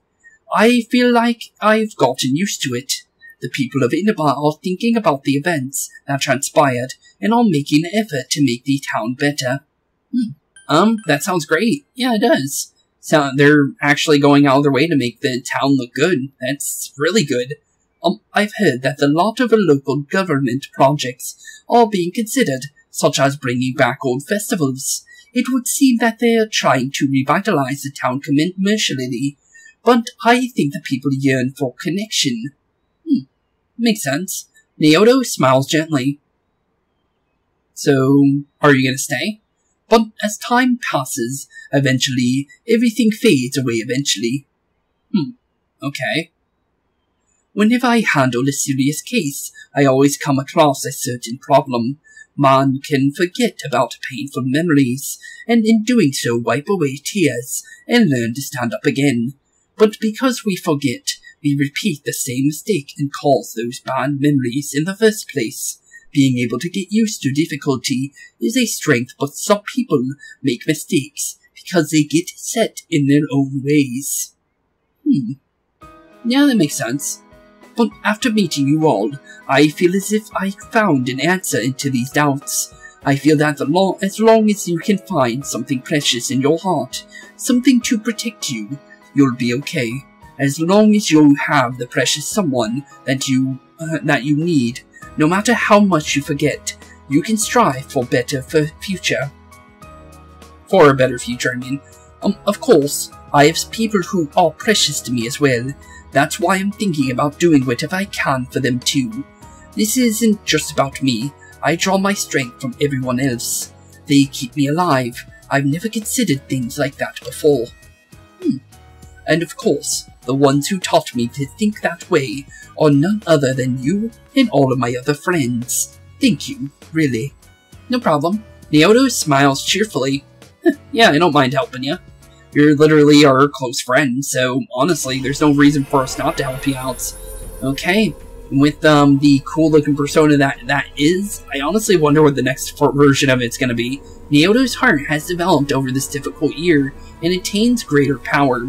I feel like I've gotten used to it. The people of Inaba are thinking about the events that transpired and are making an effort to make the town better. Hmm. Um, that sounds great. Yeah, it does. So they're actually going out of their way to make the town look good. That's really good. Um, I've heard that a lot of local government projects are being considered, such as bringing back old festivals. It would seem that they are trying to revitalize the town commercially, but I think the people yearn for connection. Hmm, makes sense. Naoto smiles gently. So, are you gonna stay? But as time passes, eventually, everything fades away eventually. Hmm, okay. Whenever I handle a serious case, I always come across a certain problem. Man can forget about painful memories, and in doing so wipe away tears and learn to stand up again. But because we forget, we repeat the same mistake and cause those bad memories in the first place. Being able to get used to difficulty is a strength, but some people make mistakes because they get set in their own ways. Hmm. Yeah, that makes sense. But after meeting you all, I feel as if I found an answer into these doubts. I feel that long, as long as you can find something precious in your heart, something to protect you, you'll be okay. As long as you have the precious someone that you uh, that you need, no matter how much you forget, you can strive for better for future. For a better future, I mean. Um, of course, I have people who are precious to me as well, that's why I'm thinking about doing whatever I can for them too. This isn't just about me. I draw my strength from everyone else. They keep me alive. I've never considered things like that before. Hmm. And of course, the ones who taught me to think that way are none other than you and all of my other friends. Thank you, really. No problem. Naoto smiles cheerfully. yeah, I don't mind helping you. You're literally our close friend, so honestly, there's no reason for us not to help you out. Okay, with um, the cool looking persona that that is, I honestly wonder what the next version of it's going to be. Naoto's heart has developed over this difficult year and attains greater power.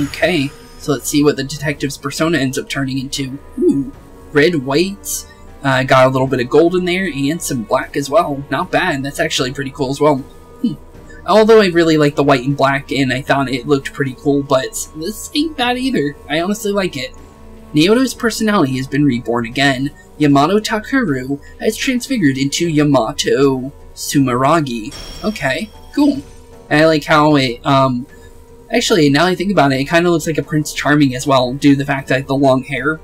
Okay, so let's see what the detective's persona ends up turning into. Ooh, red, white, uh, got a little bit of gold in there and some black as well. Not bad, that's actually pretty cool as well. Hmm. Although I really like the white and black and I thought it looked pretty cool, but this ain't bad either. I honestly like it. Naoto's personality has been reborn again. Yamato Takeru has transfigured into Yamato Sumeragi. Okay, cool. I like how it, um, actually, now I think about it, it kind of looks like a Prince Charming as well, due to the fact that the long hair.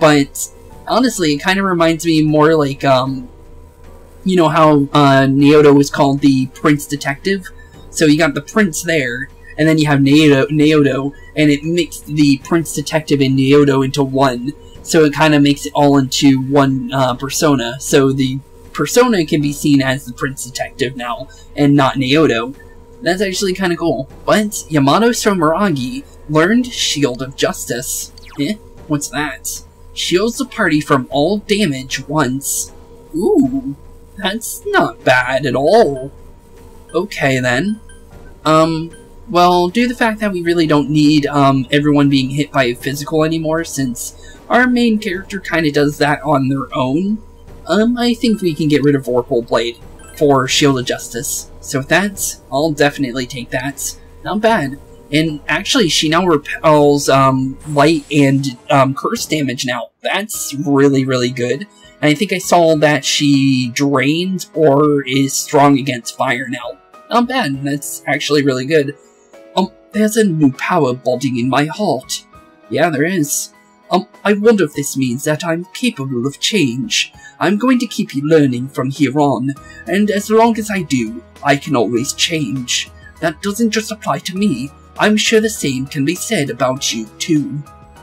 But, honestly, it kind of reminds me more like, um, you know how, uh, Naoto was called the Prince Detective? So you got the Prince there, and then you have Naoto, Naoto and it mixed the Prince Detective and Naoto into one. So it kind of makes it all into one uh, persona. So the persona can be seen as the Prince Detective now, and not Naoto. That's actually kind of cool. But Yamato Sumeragi learned Shield of Justice. Eh? What's that? Shields the party from all damage once. Ooh, that's not bad at all. Okay then. Um, well, due to the fact that we really don't need um, everyone being hit by a physical anymore, since our main character kind of does that on their own, um, I think we can get rid of Vorpal Blade for Shield of Justice. So with that, I'll definitely take that. Not bad. And actually, she now repels um, light and um, curse damage now. That's really, really good. And I think I saw that she drains or is strong against fire now. Not bad. That's actually really good. Um, There's a new power budding in my heart. Yeah, there is. Um, I wonder if this means that I'm capable of change. I'm going to keep learning from here on, and as long as I do, I can always change. That doesn't just apply to me. I'm sure the same can be said about you, too.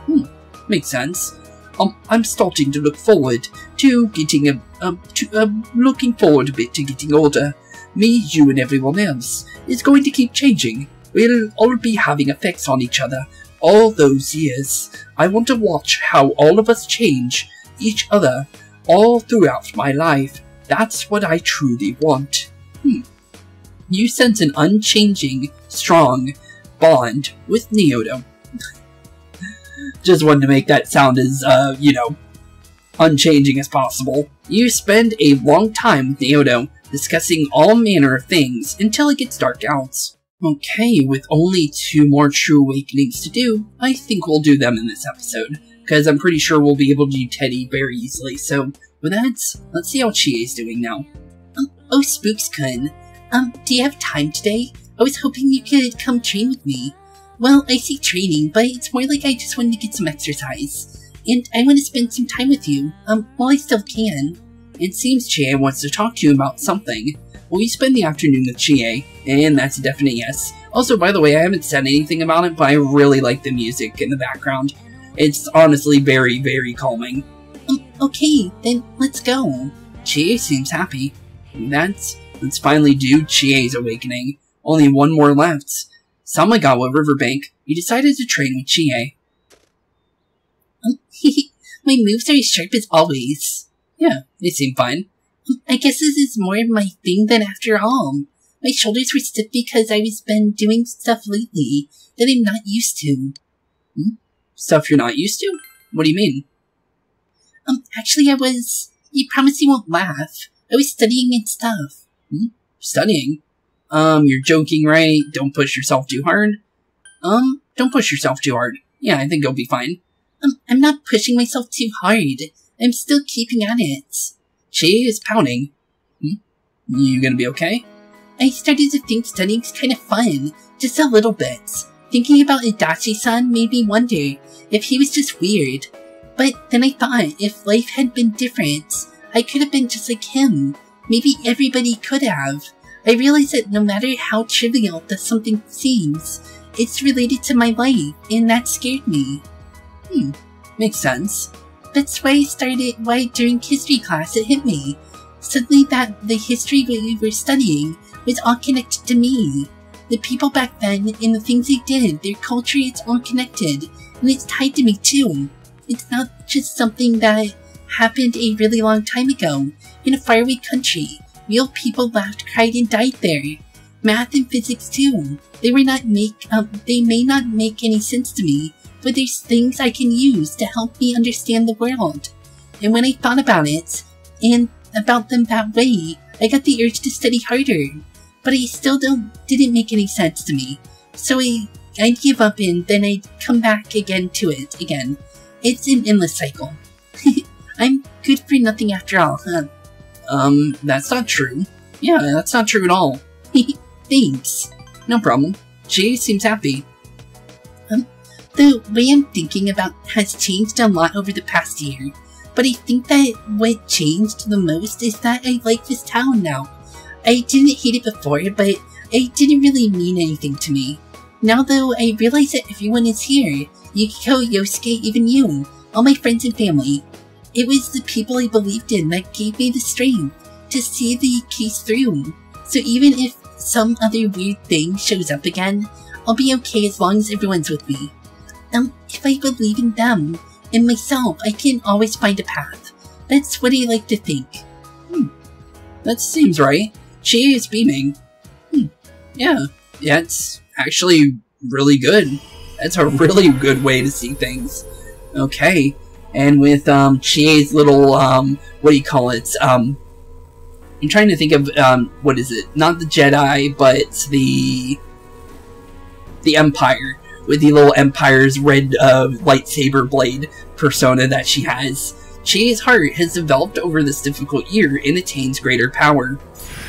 Hmm, makes sense. Um, I'm starting to look forward to getting a, um, to, um, looking forward a bit to getting older. Me, you, and everyone else is going to keep changing. We'll all be having effects on each other all those years. I want to watch how all of us change each other all throughout my life. That's what I truly want. Hmm. You sense an unchanging, strong bond with Naoto. Just wanted to make that sound as, uh, you know, unchanging as possible. You spend a long time with Naoto, discussing all manner of things until it gets dark out. Okay, with only two more True Awakenings to do, I think we'll do them in this episode, because I'm pretty sure we'll be able to do Teddie very easily, so with that, let's see how Chie's doing now. Um, oh, Spooks-kun, um, do you have time today? I was hoping you could come train with me. Well, I say training, but it's more like I just wanted to get some exercise. And I want to spend some time with you, um, while I still can. It seems Chie wants to talk to you about something. Will you spend the afternoon with Chie? And that's a definite yes. Also, by the way, I haven't said anything about it, but I really like the music in the background. It's honestly very, very calming. Um, okay, then let's go. Chie seems happy. That's, let's finally do Chie's awakening. Only one more left. Samegawa Riverbank, you decided to train with Chie. My moves are as sharp as always. Yeah, they seem fine. I guess this is more of my thing than after all. My shoulders were stiff because I've been doing stuff lately that I'm not used to. Hmm? Stuff you're not used to? What do you mean? Um, actually I was... You promise you won't laugh. I was studying and stuff. Hmm? Studying? Um, you're joking, right? Don't push yourself too hard? Um, don't push yourself too hard. Yeah, I think you'll be fine. Um, I'm not pushing myself too hard. I'm still keeping at it. She is pounding. Hmm? You gonna be okay? I started to think studying's kind of fun, just a little bit. Thinking about Adachi-san made me wonder if he was just weird. But then I thought if life had been different, I could have been just like him. Maybe everybody could have. I realized that no matter how trivial that something seems, it's related to my life, and that scared me. Hmm, makes sense. That's why I started, why during history class it hit me. Suddenly that the history we were studying was all connected to me. The people back then and the things they did, their culture, it's all connected, and it's tied to me too. It's not just something that happened a really long time ago, in a faraway country. Real people laughed, cried, and died there. Math and physics too. They were not make um, they may not make any sense to me, but there's things I can use to help me understand the world. And when I thought about it, and about them that way, I got the urge to study harder. But I still don't didn't make any sense to me. So I I'd give up and then I'd come back again to it again. It's an endless cycle. I'm good for nothing after all, huh? Um, that's not true. Yeah, that's not true at all. Thanks. No problem. She seems happy. Um, the way I'm thinking about has changed a lot over the past year, but I think that what changed the most is that I like this town now. I didn't hate it before, but it didn't really mean anything to me. Now though, I realize that everyone is here. Yukiko, Yosuke, even you. All my friends and family. It was the people I believed in that gave me the strength to see the case through. So even if some other weird thing shows up again, I'll be okay as long as everyone's with me. Um, if I believe in them, and myself, I can always find a path. That's what I like to think. Hmm. That seems right. She is beaming. Hmm. Yeah. Yeah, it's actually really good. That's a really good way to see things. Okay. And with um Chie's little um what do you call it? Um I'm trying to think of um what is it? Not the Jedi, but the the Empire with the little Empire's red uh, lightsaber blade persona that she has. Chie's heart has developed over this difficult year and attains greater power.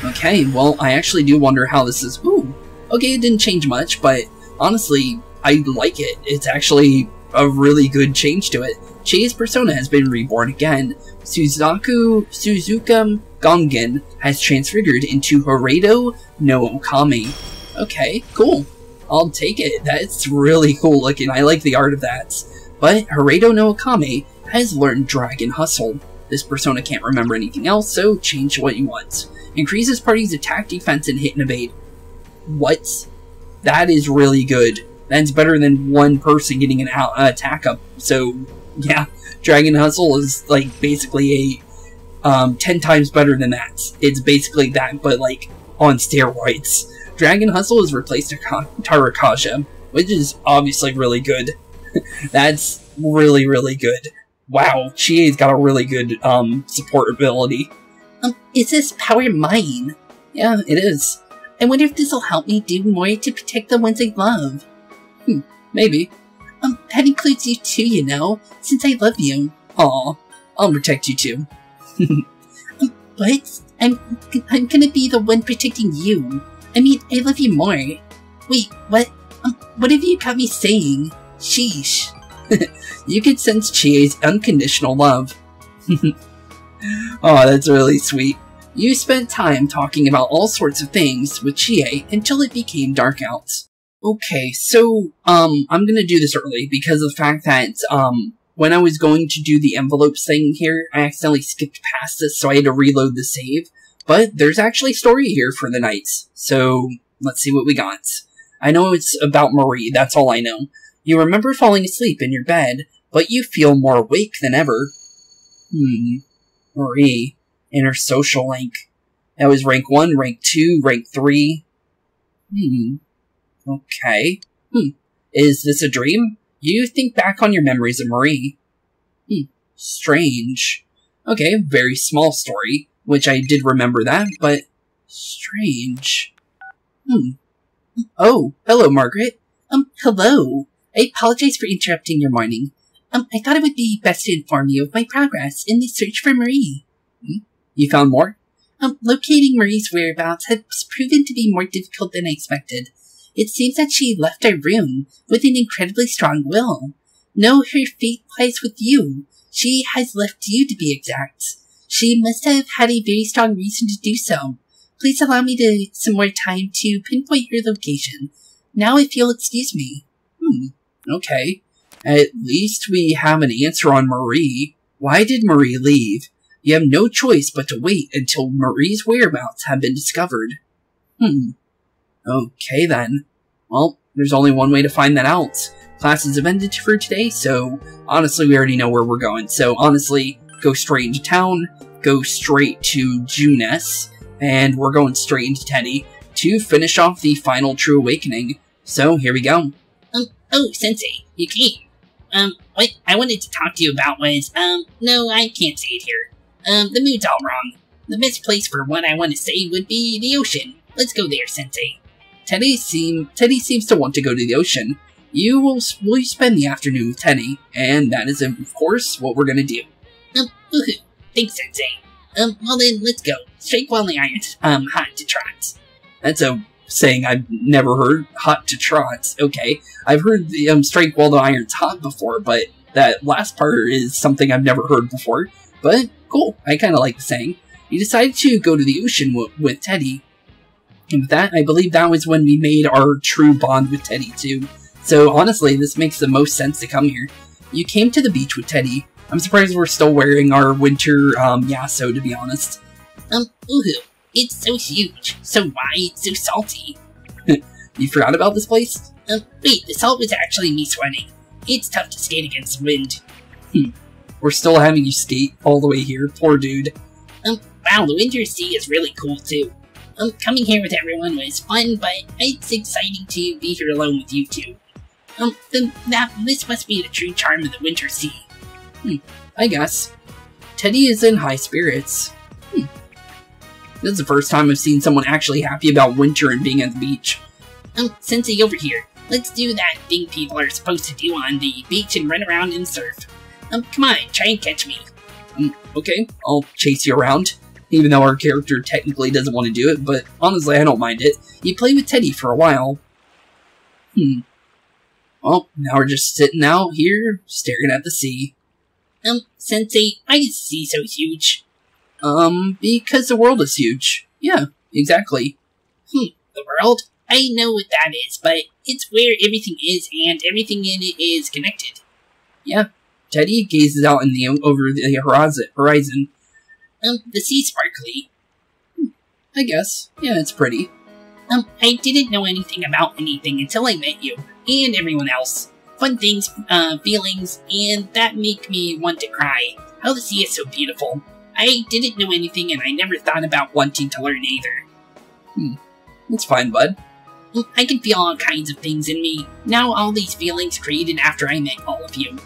Okay, well, I actually do wonder how this is. Ooh, okay, it didn't change much, but honestly, I like it. It's actually a really good change to it. Chie's persona has been reborn again. Suzaku Suzuka Gongen has transfigured into Haraedo no Okami. Okay, cool. I'll take it. That's really cool looking. I like the art of that. But Haraedo no Okami has learned Dragon Hustle. This persona can't remember anything else, so change what you want. Increases party's attack, defense, and hit and evade. What? That is really good. That's better than one person getting an uh, attack up. So, yeah, Dragon Hustle is like basically a um, ten times better than that. It's basically that, but like on steroids. Dragon Hustle has replaced Tarakaja, which is obviously really good. That's really, really good. Wow, Chie's got a really good um, support ability. Um, is this power mine? Yeah, it is. I wonder if this'll help me do more to protect the ones I love. Hmm, maybe. Um, that includes you too, you know, since I love you. Aw, I'll protect you too. um, but I'm, I'm gonna be the one protecting you. I mean, I love you more. Wait, what? Um, what have you got me saying? Sheesh. you can sense Chie's unconditional love. oh, that's really sweet. You spent time talking about all sorts of things with Chie until it became dark out. Okay, so, um, I'm gonna do this early because of the fact that, um, when I was going to do the envelopes thing here, I accidentally skipped past this, so I had to reload the save. But there's actually story here for the nights, so let's see what we got. I know it's about Marie, that's all I know. You remember falling asleep in your bed, but you feel more awake than ever. Hmm. Marie, and her social rank. That was rank 1, rank 2, rank 3. Hmm. Okay. Hmm. Is this a dream? You think back on your memories of Marie. Hmm. Strange. Okay, very small story, which I did remember that, but strange. Hmm. Oh, hello, Margaret. Um, hello. I apologize for interrupting your morning. Um, I thought it would be best to inform you of my progress in the search for Marie. Hmm? You found more? Um, locating Marie's whereabouts has proven to be more difficult than I expected. It seems that she left our room with an incredibly strong will. No, her fate lies with you. She has left you to be exact. She must have had a very strong reason to do so. Please allow me to some more time to pinpoint your location. Now if you'll excuse me. Hmm, okay. At least we have an answer on Marie. Why did Marie leave? You have no choice but to wait until Marie's whereabouts have been discovered. Hmm. Okay then. Well, there's only one way to find that out. Classes have ended for today, so honestly, we already know where we're going. So honestly, go straight into town, go straight to Junes, and we're going straight into Teddie to finish off the final True Awakening. So here we go. Um, oh, Sensei, you came. Um, what I wanted to talk to you about was, um, no, I can't say it here. Um, the mood's all wrong. The best place for what I want to say would be the ocean. Let's go there, Sensei. Teddie seem Teddie seems to want to go to the ocean. You will will you spend the afternoon with Teddie, and that is of course what we're gonna do. Um, woohoo! Thanks, Sensei. Um, well then, let's go. Strike while the iron's um hot to trot. That's a saying I've never heard. Hot to trot. Okay, I've heard the um strike while the iron's hot before, but that last part is something I've never heard before. But cool, I kind of like the saying. You decided to go to the ocean with Teddie, and with that, I believe that was when we made our true bond with Teddie too. So honestly, this makes the most sense to come here. You came to the beach with Teddie. I'm surprised we're still wearing our winter um, Yasso, to be honest. Um, ooh, it's so huge, so wide, so salty. you forgot about this place? Um, wait, the salt was actually me sweating. It's tough to skate against the wind. Hmm. We're still having you skate all the way here, poor dude. Um, wow, the winter sea is really cool too. Um, coming here with everyone was fun, but it's exciting to be here alone with you two. Um, then that this must be the true charm of the winter sea. Hmm, I guess. Teddie is in high spirits. Hmm. This is the first time I've seen someone actually happy about winter and being at the beach. Um, Sensei over here. Let's do that thing people are supposed to do on the beach and run around and surf. Um, come on, try and catch me. Um, okay, I'll chase you around even though our character technically doesn't want to do it, but honestly, I don't mind it. You play with Teddie for a while. Hmm. Well, now we're just sitting out here, staring at the sea. Um, Sensei, why is the sea so huge? Um, because the world is huge. Yeah, exactly. Hmm, the world? I know what that is, but it's where everything is, and everything in it is connected. Yeah, Teddie gazes out in the over the horizon, um, the sea sparkly. Hmm, I guess. Yeah, it's pretty. Um, I didn't know anything about anything until I met you, and everyone else. Fun things, uh, feelings, and that make me want to cry. How the sea is so beautiful. I didn't know anything, and I never thought about wanting to learn either. Hmm. That's fine, bud. I can feel all kinds of things in me. Now all these feelings created after I met all of you.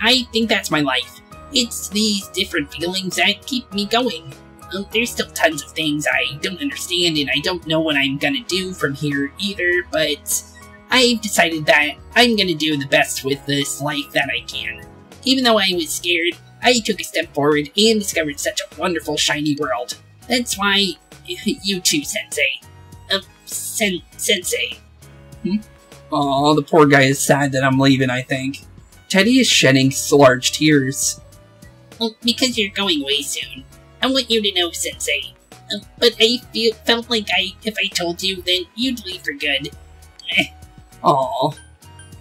I think that's my life. It's these different feelings that keep me going. Um, there's still tons of things I don't understand and I don't know what I'm gonna do from here either, but I've decided that I'm gonna do the best with this life that I can. Even though I was scared, I took a step forward and discovered such a wonderful, shiny world. That's why you too, Sensei. Um, sen Sensei. Hmm? Aw, the poor guy is sad that I'm leaving, I think. Teddie is shedding large tears. Well, because you're going away soon. I want you to know, Sensei. Uh, but I feel, felt like I, if I told you, then you'd leave for good. Aw.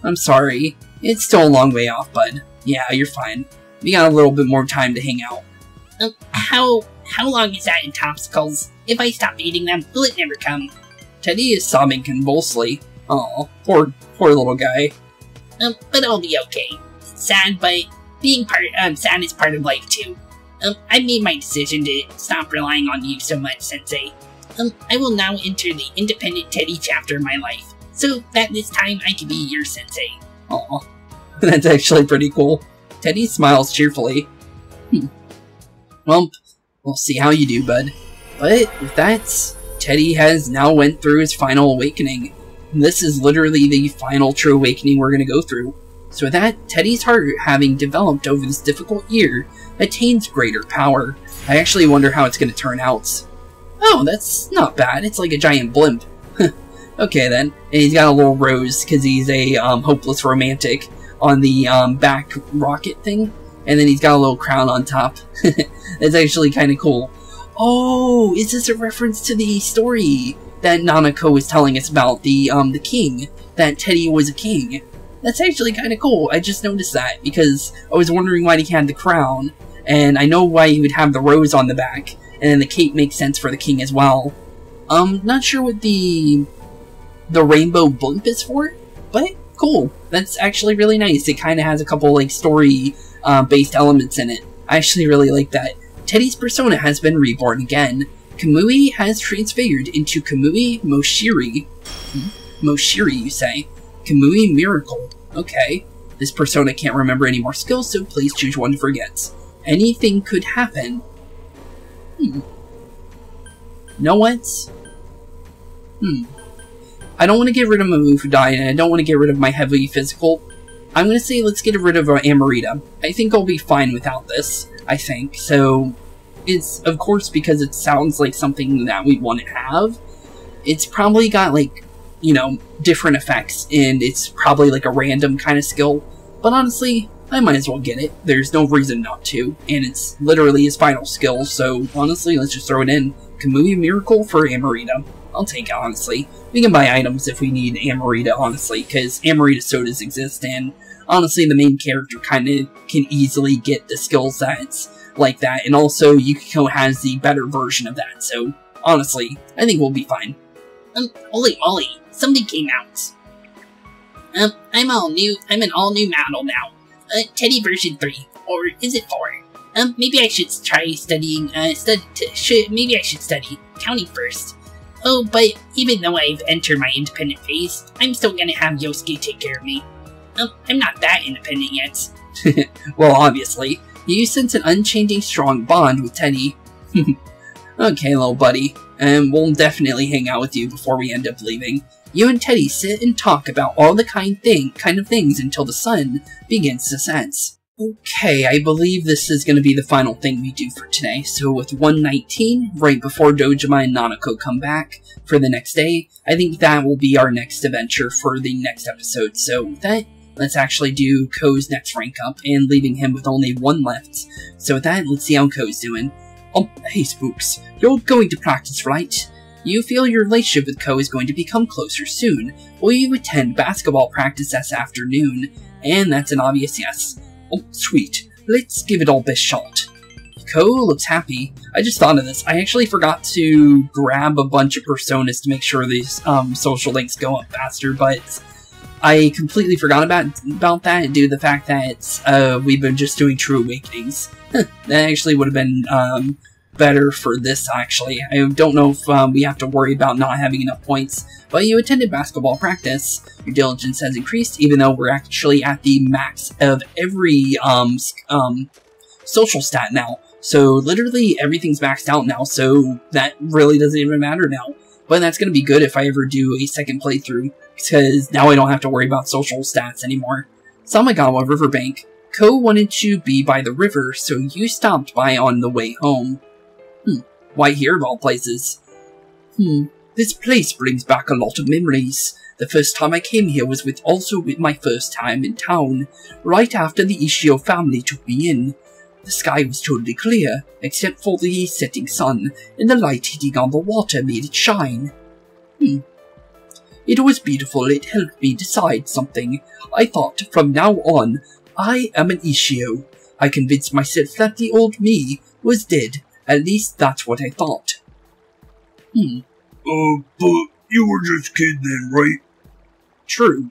I'm sorry. It's still a long way off, bud. Yeah, you're fine. We got a little bit more time to hang out. Um, how, how long is that in Topsicles? If I stop eating them, will it never come? Teddie is sobbing convulsively. Aw, poor, poor little guy. Um, but I'll be okay. sad, but being part um, sad is part of life too. Um, I made my decision to stop relying on you so much, Sensei. Um, I will now enter the independent Teddie chapter of my life, so that this time I can be your Sensei. Aw, that's actually pretty cool. Teddie smiles cheerfully. Hmm. Well, we'll see how you do, bud. But with that, Teddie has now went through his final awakening. This is literally the final true awakening we're going to go through. So that, Teddie's heart, having developed over this difficult year, attains greater power. I actually wonder how it's going to turn out. Oh, that's not bad. It's like a giant blimp. okay then. And he's got a little rose because he's a um, hopeless romantic on the um, back rocket thing. And then he's got a little crown on top. That's actually kind of cool. Oh, is this a reference to the story that Nanako was telling us about the um the king? That Teddie was a king. That's actually kind of cool. I just noticed that because I was wondering why he had the crown, and I know why he would have the rose on the back, and then the cape makes sense for the king as well. Um, not sure what the the rainbow blimp is for, but cool. That's actually really nice. It kind of has a couple like story uh, based elements in it. I actually really like that. Teddie's persona has been reborn again. Kamui has transfigured into Kamui Moshiri. Hmm? Moshiri, you say? Kamui Miracle. Okay. This persona can't remember any more skills, so please choose one to forget. Anything could happen. Hmm. Know what? Hmm. I don't want to get rid of Mabufudyne, and I don't want to get rid of my heavy physical. I'm going to say let's get rid of uh, Amrita. I think I'll be fine without this, I think. So, it's, of course, because it sounds like something that we want to have. It's probably got, like, you know, different effects, and it's probably like a random kind of skill. But honestly, I might as well get it. There's no reason not to, and it's literally his final skill, so honestly, let's just throw it in. Kamui Miracle for Amrita. I'll take it, honestly. We can buy items if we need Amrita, honestly, because Amrita sodas exist, and honestly, the main character kind of can easily get the skill sets like that, and also Yukiko has the better version of that, so honestly, I think we'll be fine. Um, holy moly, something came out. Um, I'm all new, I'm an all new model now. Uh, Teddie version 3, or is it 4? Um, maybe I should try studying, uh, stud should, maybe I should study counting first. Oh, but even though I've entered my independent phase, I'm still gonna have Yosuke take care of me. Um, I'm not that independent yet. well, obviously. You sense an unchanging strong bond with Teddie. okay, little buddy. And we'll definitely hang out with you before we end up leaving. You and Teddy sit and talk about all the kind thing kind of things until the sun begins to set. Okay, I believe this is going to be the final thing we do for today. So with 119, right before Dojima and Nanako come back for the next day, I think that will be our next adventure for the next episode. So with that, let's actually do Ko's next rank up, and leaving him with only one left. So with that, let's see how Ko's doing. Oh, hey Spooks, you're going to practice, right? You feel your relationship with Ko is going to become closer soon. Will you attend basketball practice this afternoon? And that's an obvious yes. Oh, sweet. Let's give it our best shot. Ko looks happy. I just thought of this. I actually forgot to grab a bunch of personas to make sure these um, social links go up faster, but I completely forgot about about that due to the fact that uh, we've been just doing True Awakenings. that actually would have been um, better for this, actually. I don't know if um, we have to worry about not having enough points, but you attended basketball practice. Your diligence has increased, even though we're actually at the max of every um, um, social stat now. So literally everything's maxed out now, so that really doesn't even matter now. But that's going to be good if I ever do a second playthrough, because now I don't have to worry about social stats anymore. Samegawa Riverbank. Ko wanted to be by the river, so you stopped by on the way home. Why here of all places? Hmm, this place brings back a lot of memories. The first time I came here was with also with my first time in town, right after the Ichijo family took me in. The sky was totally clear, except for the setting sun, and the light hitting on the water made it shine. Hmm. It was beautiful, it helped me decide something. I thought, from now on, I am an Ichijo. I convinced myself that the old me was dead. At least that's what I thought. Hmm. Uh, but you were just kidding then, right? True.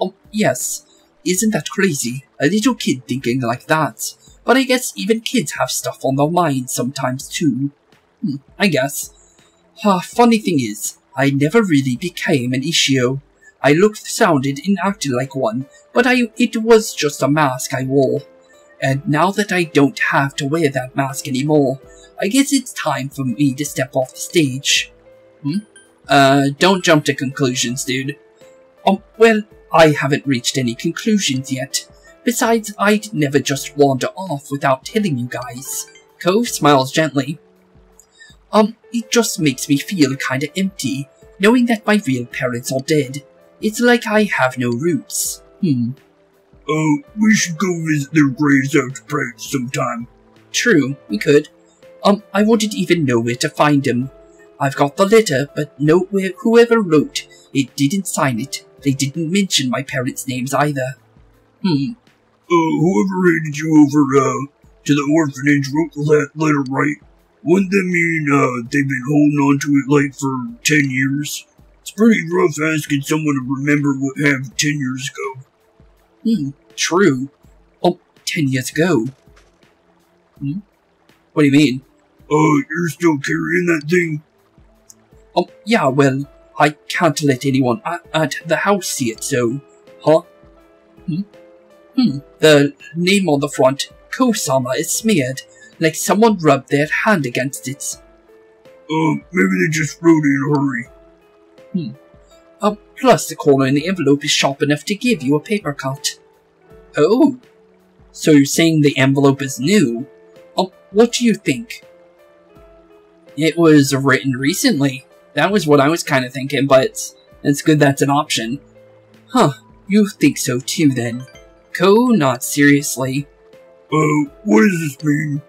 Oh, yes. Isn't that crazy? A little kid thinking like that. But I guess even kids have stuff on their minds sometimes too. Hmm, I guess. Ah, funny thing is, I never really became an Ichijo. I looked, sounded, and acted like one, but I it was just a mask I wore. And now that I don't have to wear that mask anymore, I guess it's time for me to step off the stage. Hmm? Uh, don't jump to conclusions, dude. Oh, well, I haven't reached any conclusions yet. Besides, I'd never just wander off without telling you guys. Ko smiles gently. Um, it just makes me feel kinda empty, knowing that my real parents are dead. It's like I have no roots. Hmm. Uh, we should go visit their graves after practice sometime. True, we could. Um, I wouldn't even know where to find him. I've got the letter, but no, whoever wrote it didn't sign it. They didn't mention my parents' names either. Hmm. Uh, whoever handed you over, uh, to the orphanage wrote that letter, right? Wouldn't that mean, uh, they've been holding on to it, like, for ten years? It's pretty rough asking someone to remember what happened ten years ago. Hmm, true. Oh, ten years ago. Hmm? What do you mean? Oh, you're still carrying that thing? Oh, yeah, well, I can't let anyone at, at the house see it, so... Huh? Hmm? Hmm, the name on the front, Ko-sama, is smeared, like someone rubbed their hand against it. Uh, maybe they just wrote it in a hurry. Hmm. Uh, plus the corner in the envelope is sharp enough to give you a paper cut. Oh. So you're saying the envelope is new? Uh, what do you think? It was written recently. That was what I was kind of thinking, but it's good that's an option. Huh, you think so too then. Ko, not seriously. Uh, what does this mean?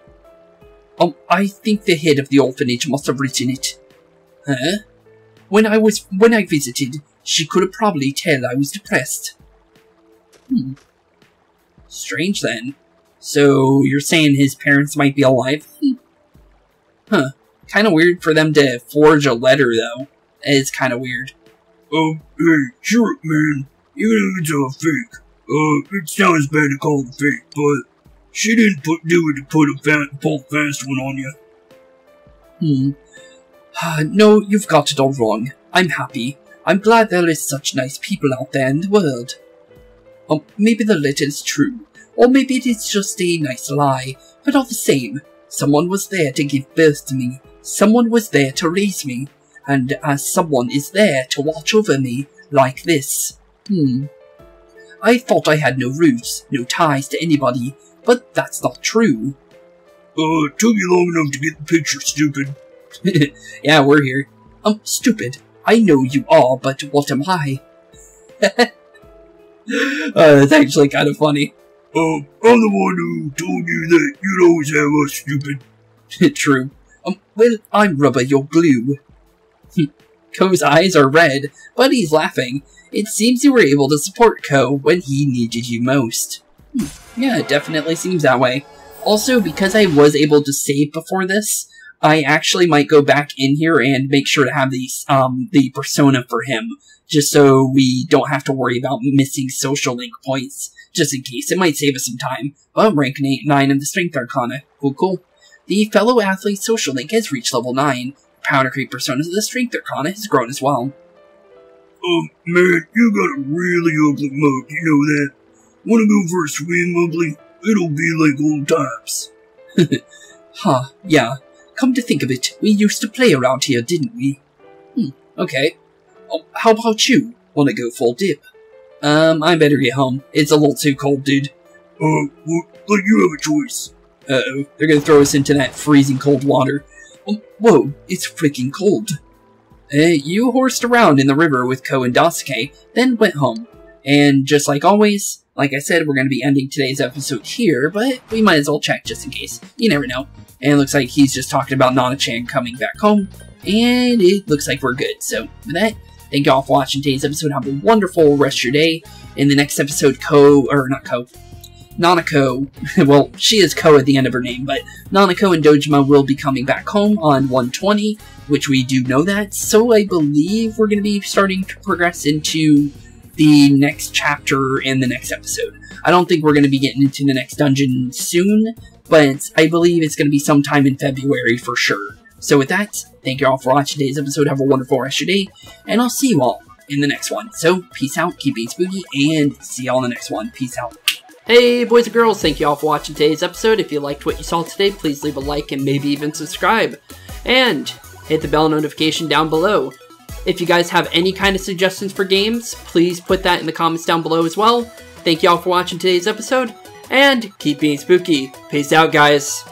Um, I think the head of the orphanage must have written it. Huh? When I was when I visited, she could have probably tell I was depressed. Hmm. Strange then. So you're saying his parents might be alive? Hmm. Huh. Kind of weird for them to forge a letter, though. It's kind of weird. Oh, hey, sure, man. Even if it's a fake, uh, it sounds bad to call it fake, but she didn't put, do it to put a fat, pull fast one on you. Hmm. Uh, no, you've got it all wrong. I'm happy. I'm glad there is such nice people out there in the world. Oh, maybe the letter is true, or maybe it is just a nice lie, but all the same, someone was there to give birth to me, someone was there to raise me, and as someone is there to watch over me, like this. Hmm. I thought I had no roots, no ties to anybody, but that's not true. Uh, took you long enough to get the picture, stupid. yeah, we're here. I'm stupid. I know you are, but what am I? uh, it's actually kind of funny. Uh, I'm the one who told you that you'd always have us, stupid. True. Um, well, I'm rubber, you're glue. Ko's eyes are red, but he's laughing. It seems you were able to support Ko when he needed you most. Hmm. Yeah, it definitely seems that way. Also, because I was able to save before this, I actually might go back in here and make sure to have these, um, the persona for him, just so we don't have to worry about missing social link points, just in case. It might save us some time. But rank 8, 9 in the Strength Arcana. Cool, cool. The fellow athlete social link has reached level 9. Powder Creep persona of the Strength Arcana has grown as well. Um, man, you got a really ugly mug, you know that? Wanna go for a swim, ugly? It'll be like old times. huh, yeah. Come to think of it, we used to play around here, didn't we? Hmm, okay. Oh, how about you? Wanna go for a dip? Um, I better get home. It's a little too cold, dude. Uh, well, let you have a choice. Uh-oh, they're gonna throw us into that freezing cold water. Oh, whoa, it's freaking cold. Uh, you horsed around in the river with Ko and Daisuke, then went home. And just like always, like I said, we're going to be ending today's episode here, but we might as well check just in case. You never know. And it looks like he's just talking about Nana-chan coming back home, and it looks like we're good. So, with that, thank you all for watching today's episode. Have a wonderful rest of your day. In the next episode, Ko, or not Ko, Nanako, well, she is Ko at the end of her name, but Nanako and Dojima will be coming back home on 120, which we do know that, so I believe we're going to be starting to progress into the next chapter in the next episode. I don't think we're going to be getting into the next dungeon soon, but I believe it's going to be sometime in February for sure. So with that, thank you all for watching today's episode. Have a wonderful rest of your day, and I'll see you all in the next one. So, peace out, keep being spooky, and see y'all in the next one. Peace out. Hey, boys and girls, thank you all for watching today's episode. If you liked what you saw today, please leave a like and maybe even subscribe. And hit the bell notification down below. If you guys have any kind of suggestions for games, please put that in the comments down below as well. Thank you all for watching today's episode, and keep being spooky. Peace out, guys.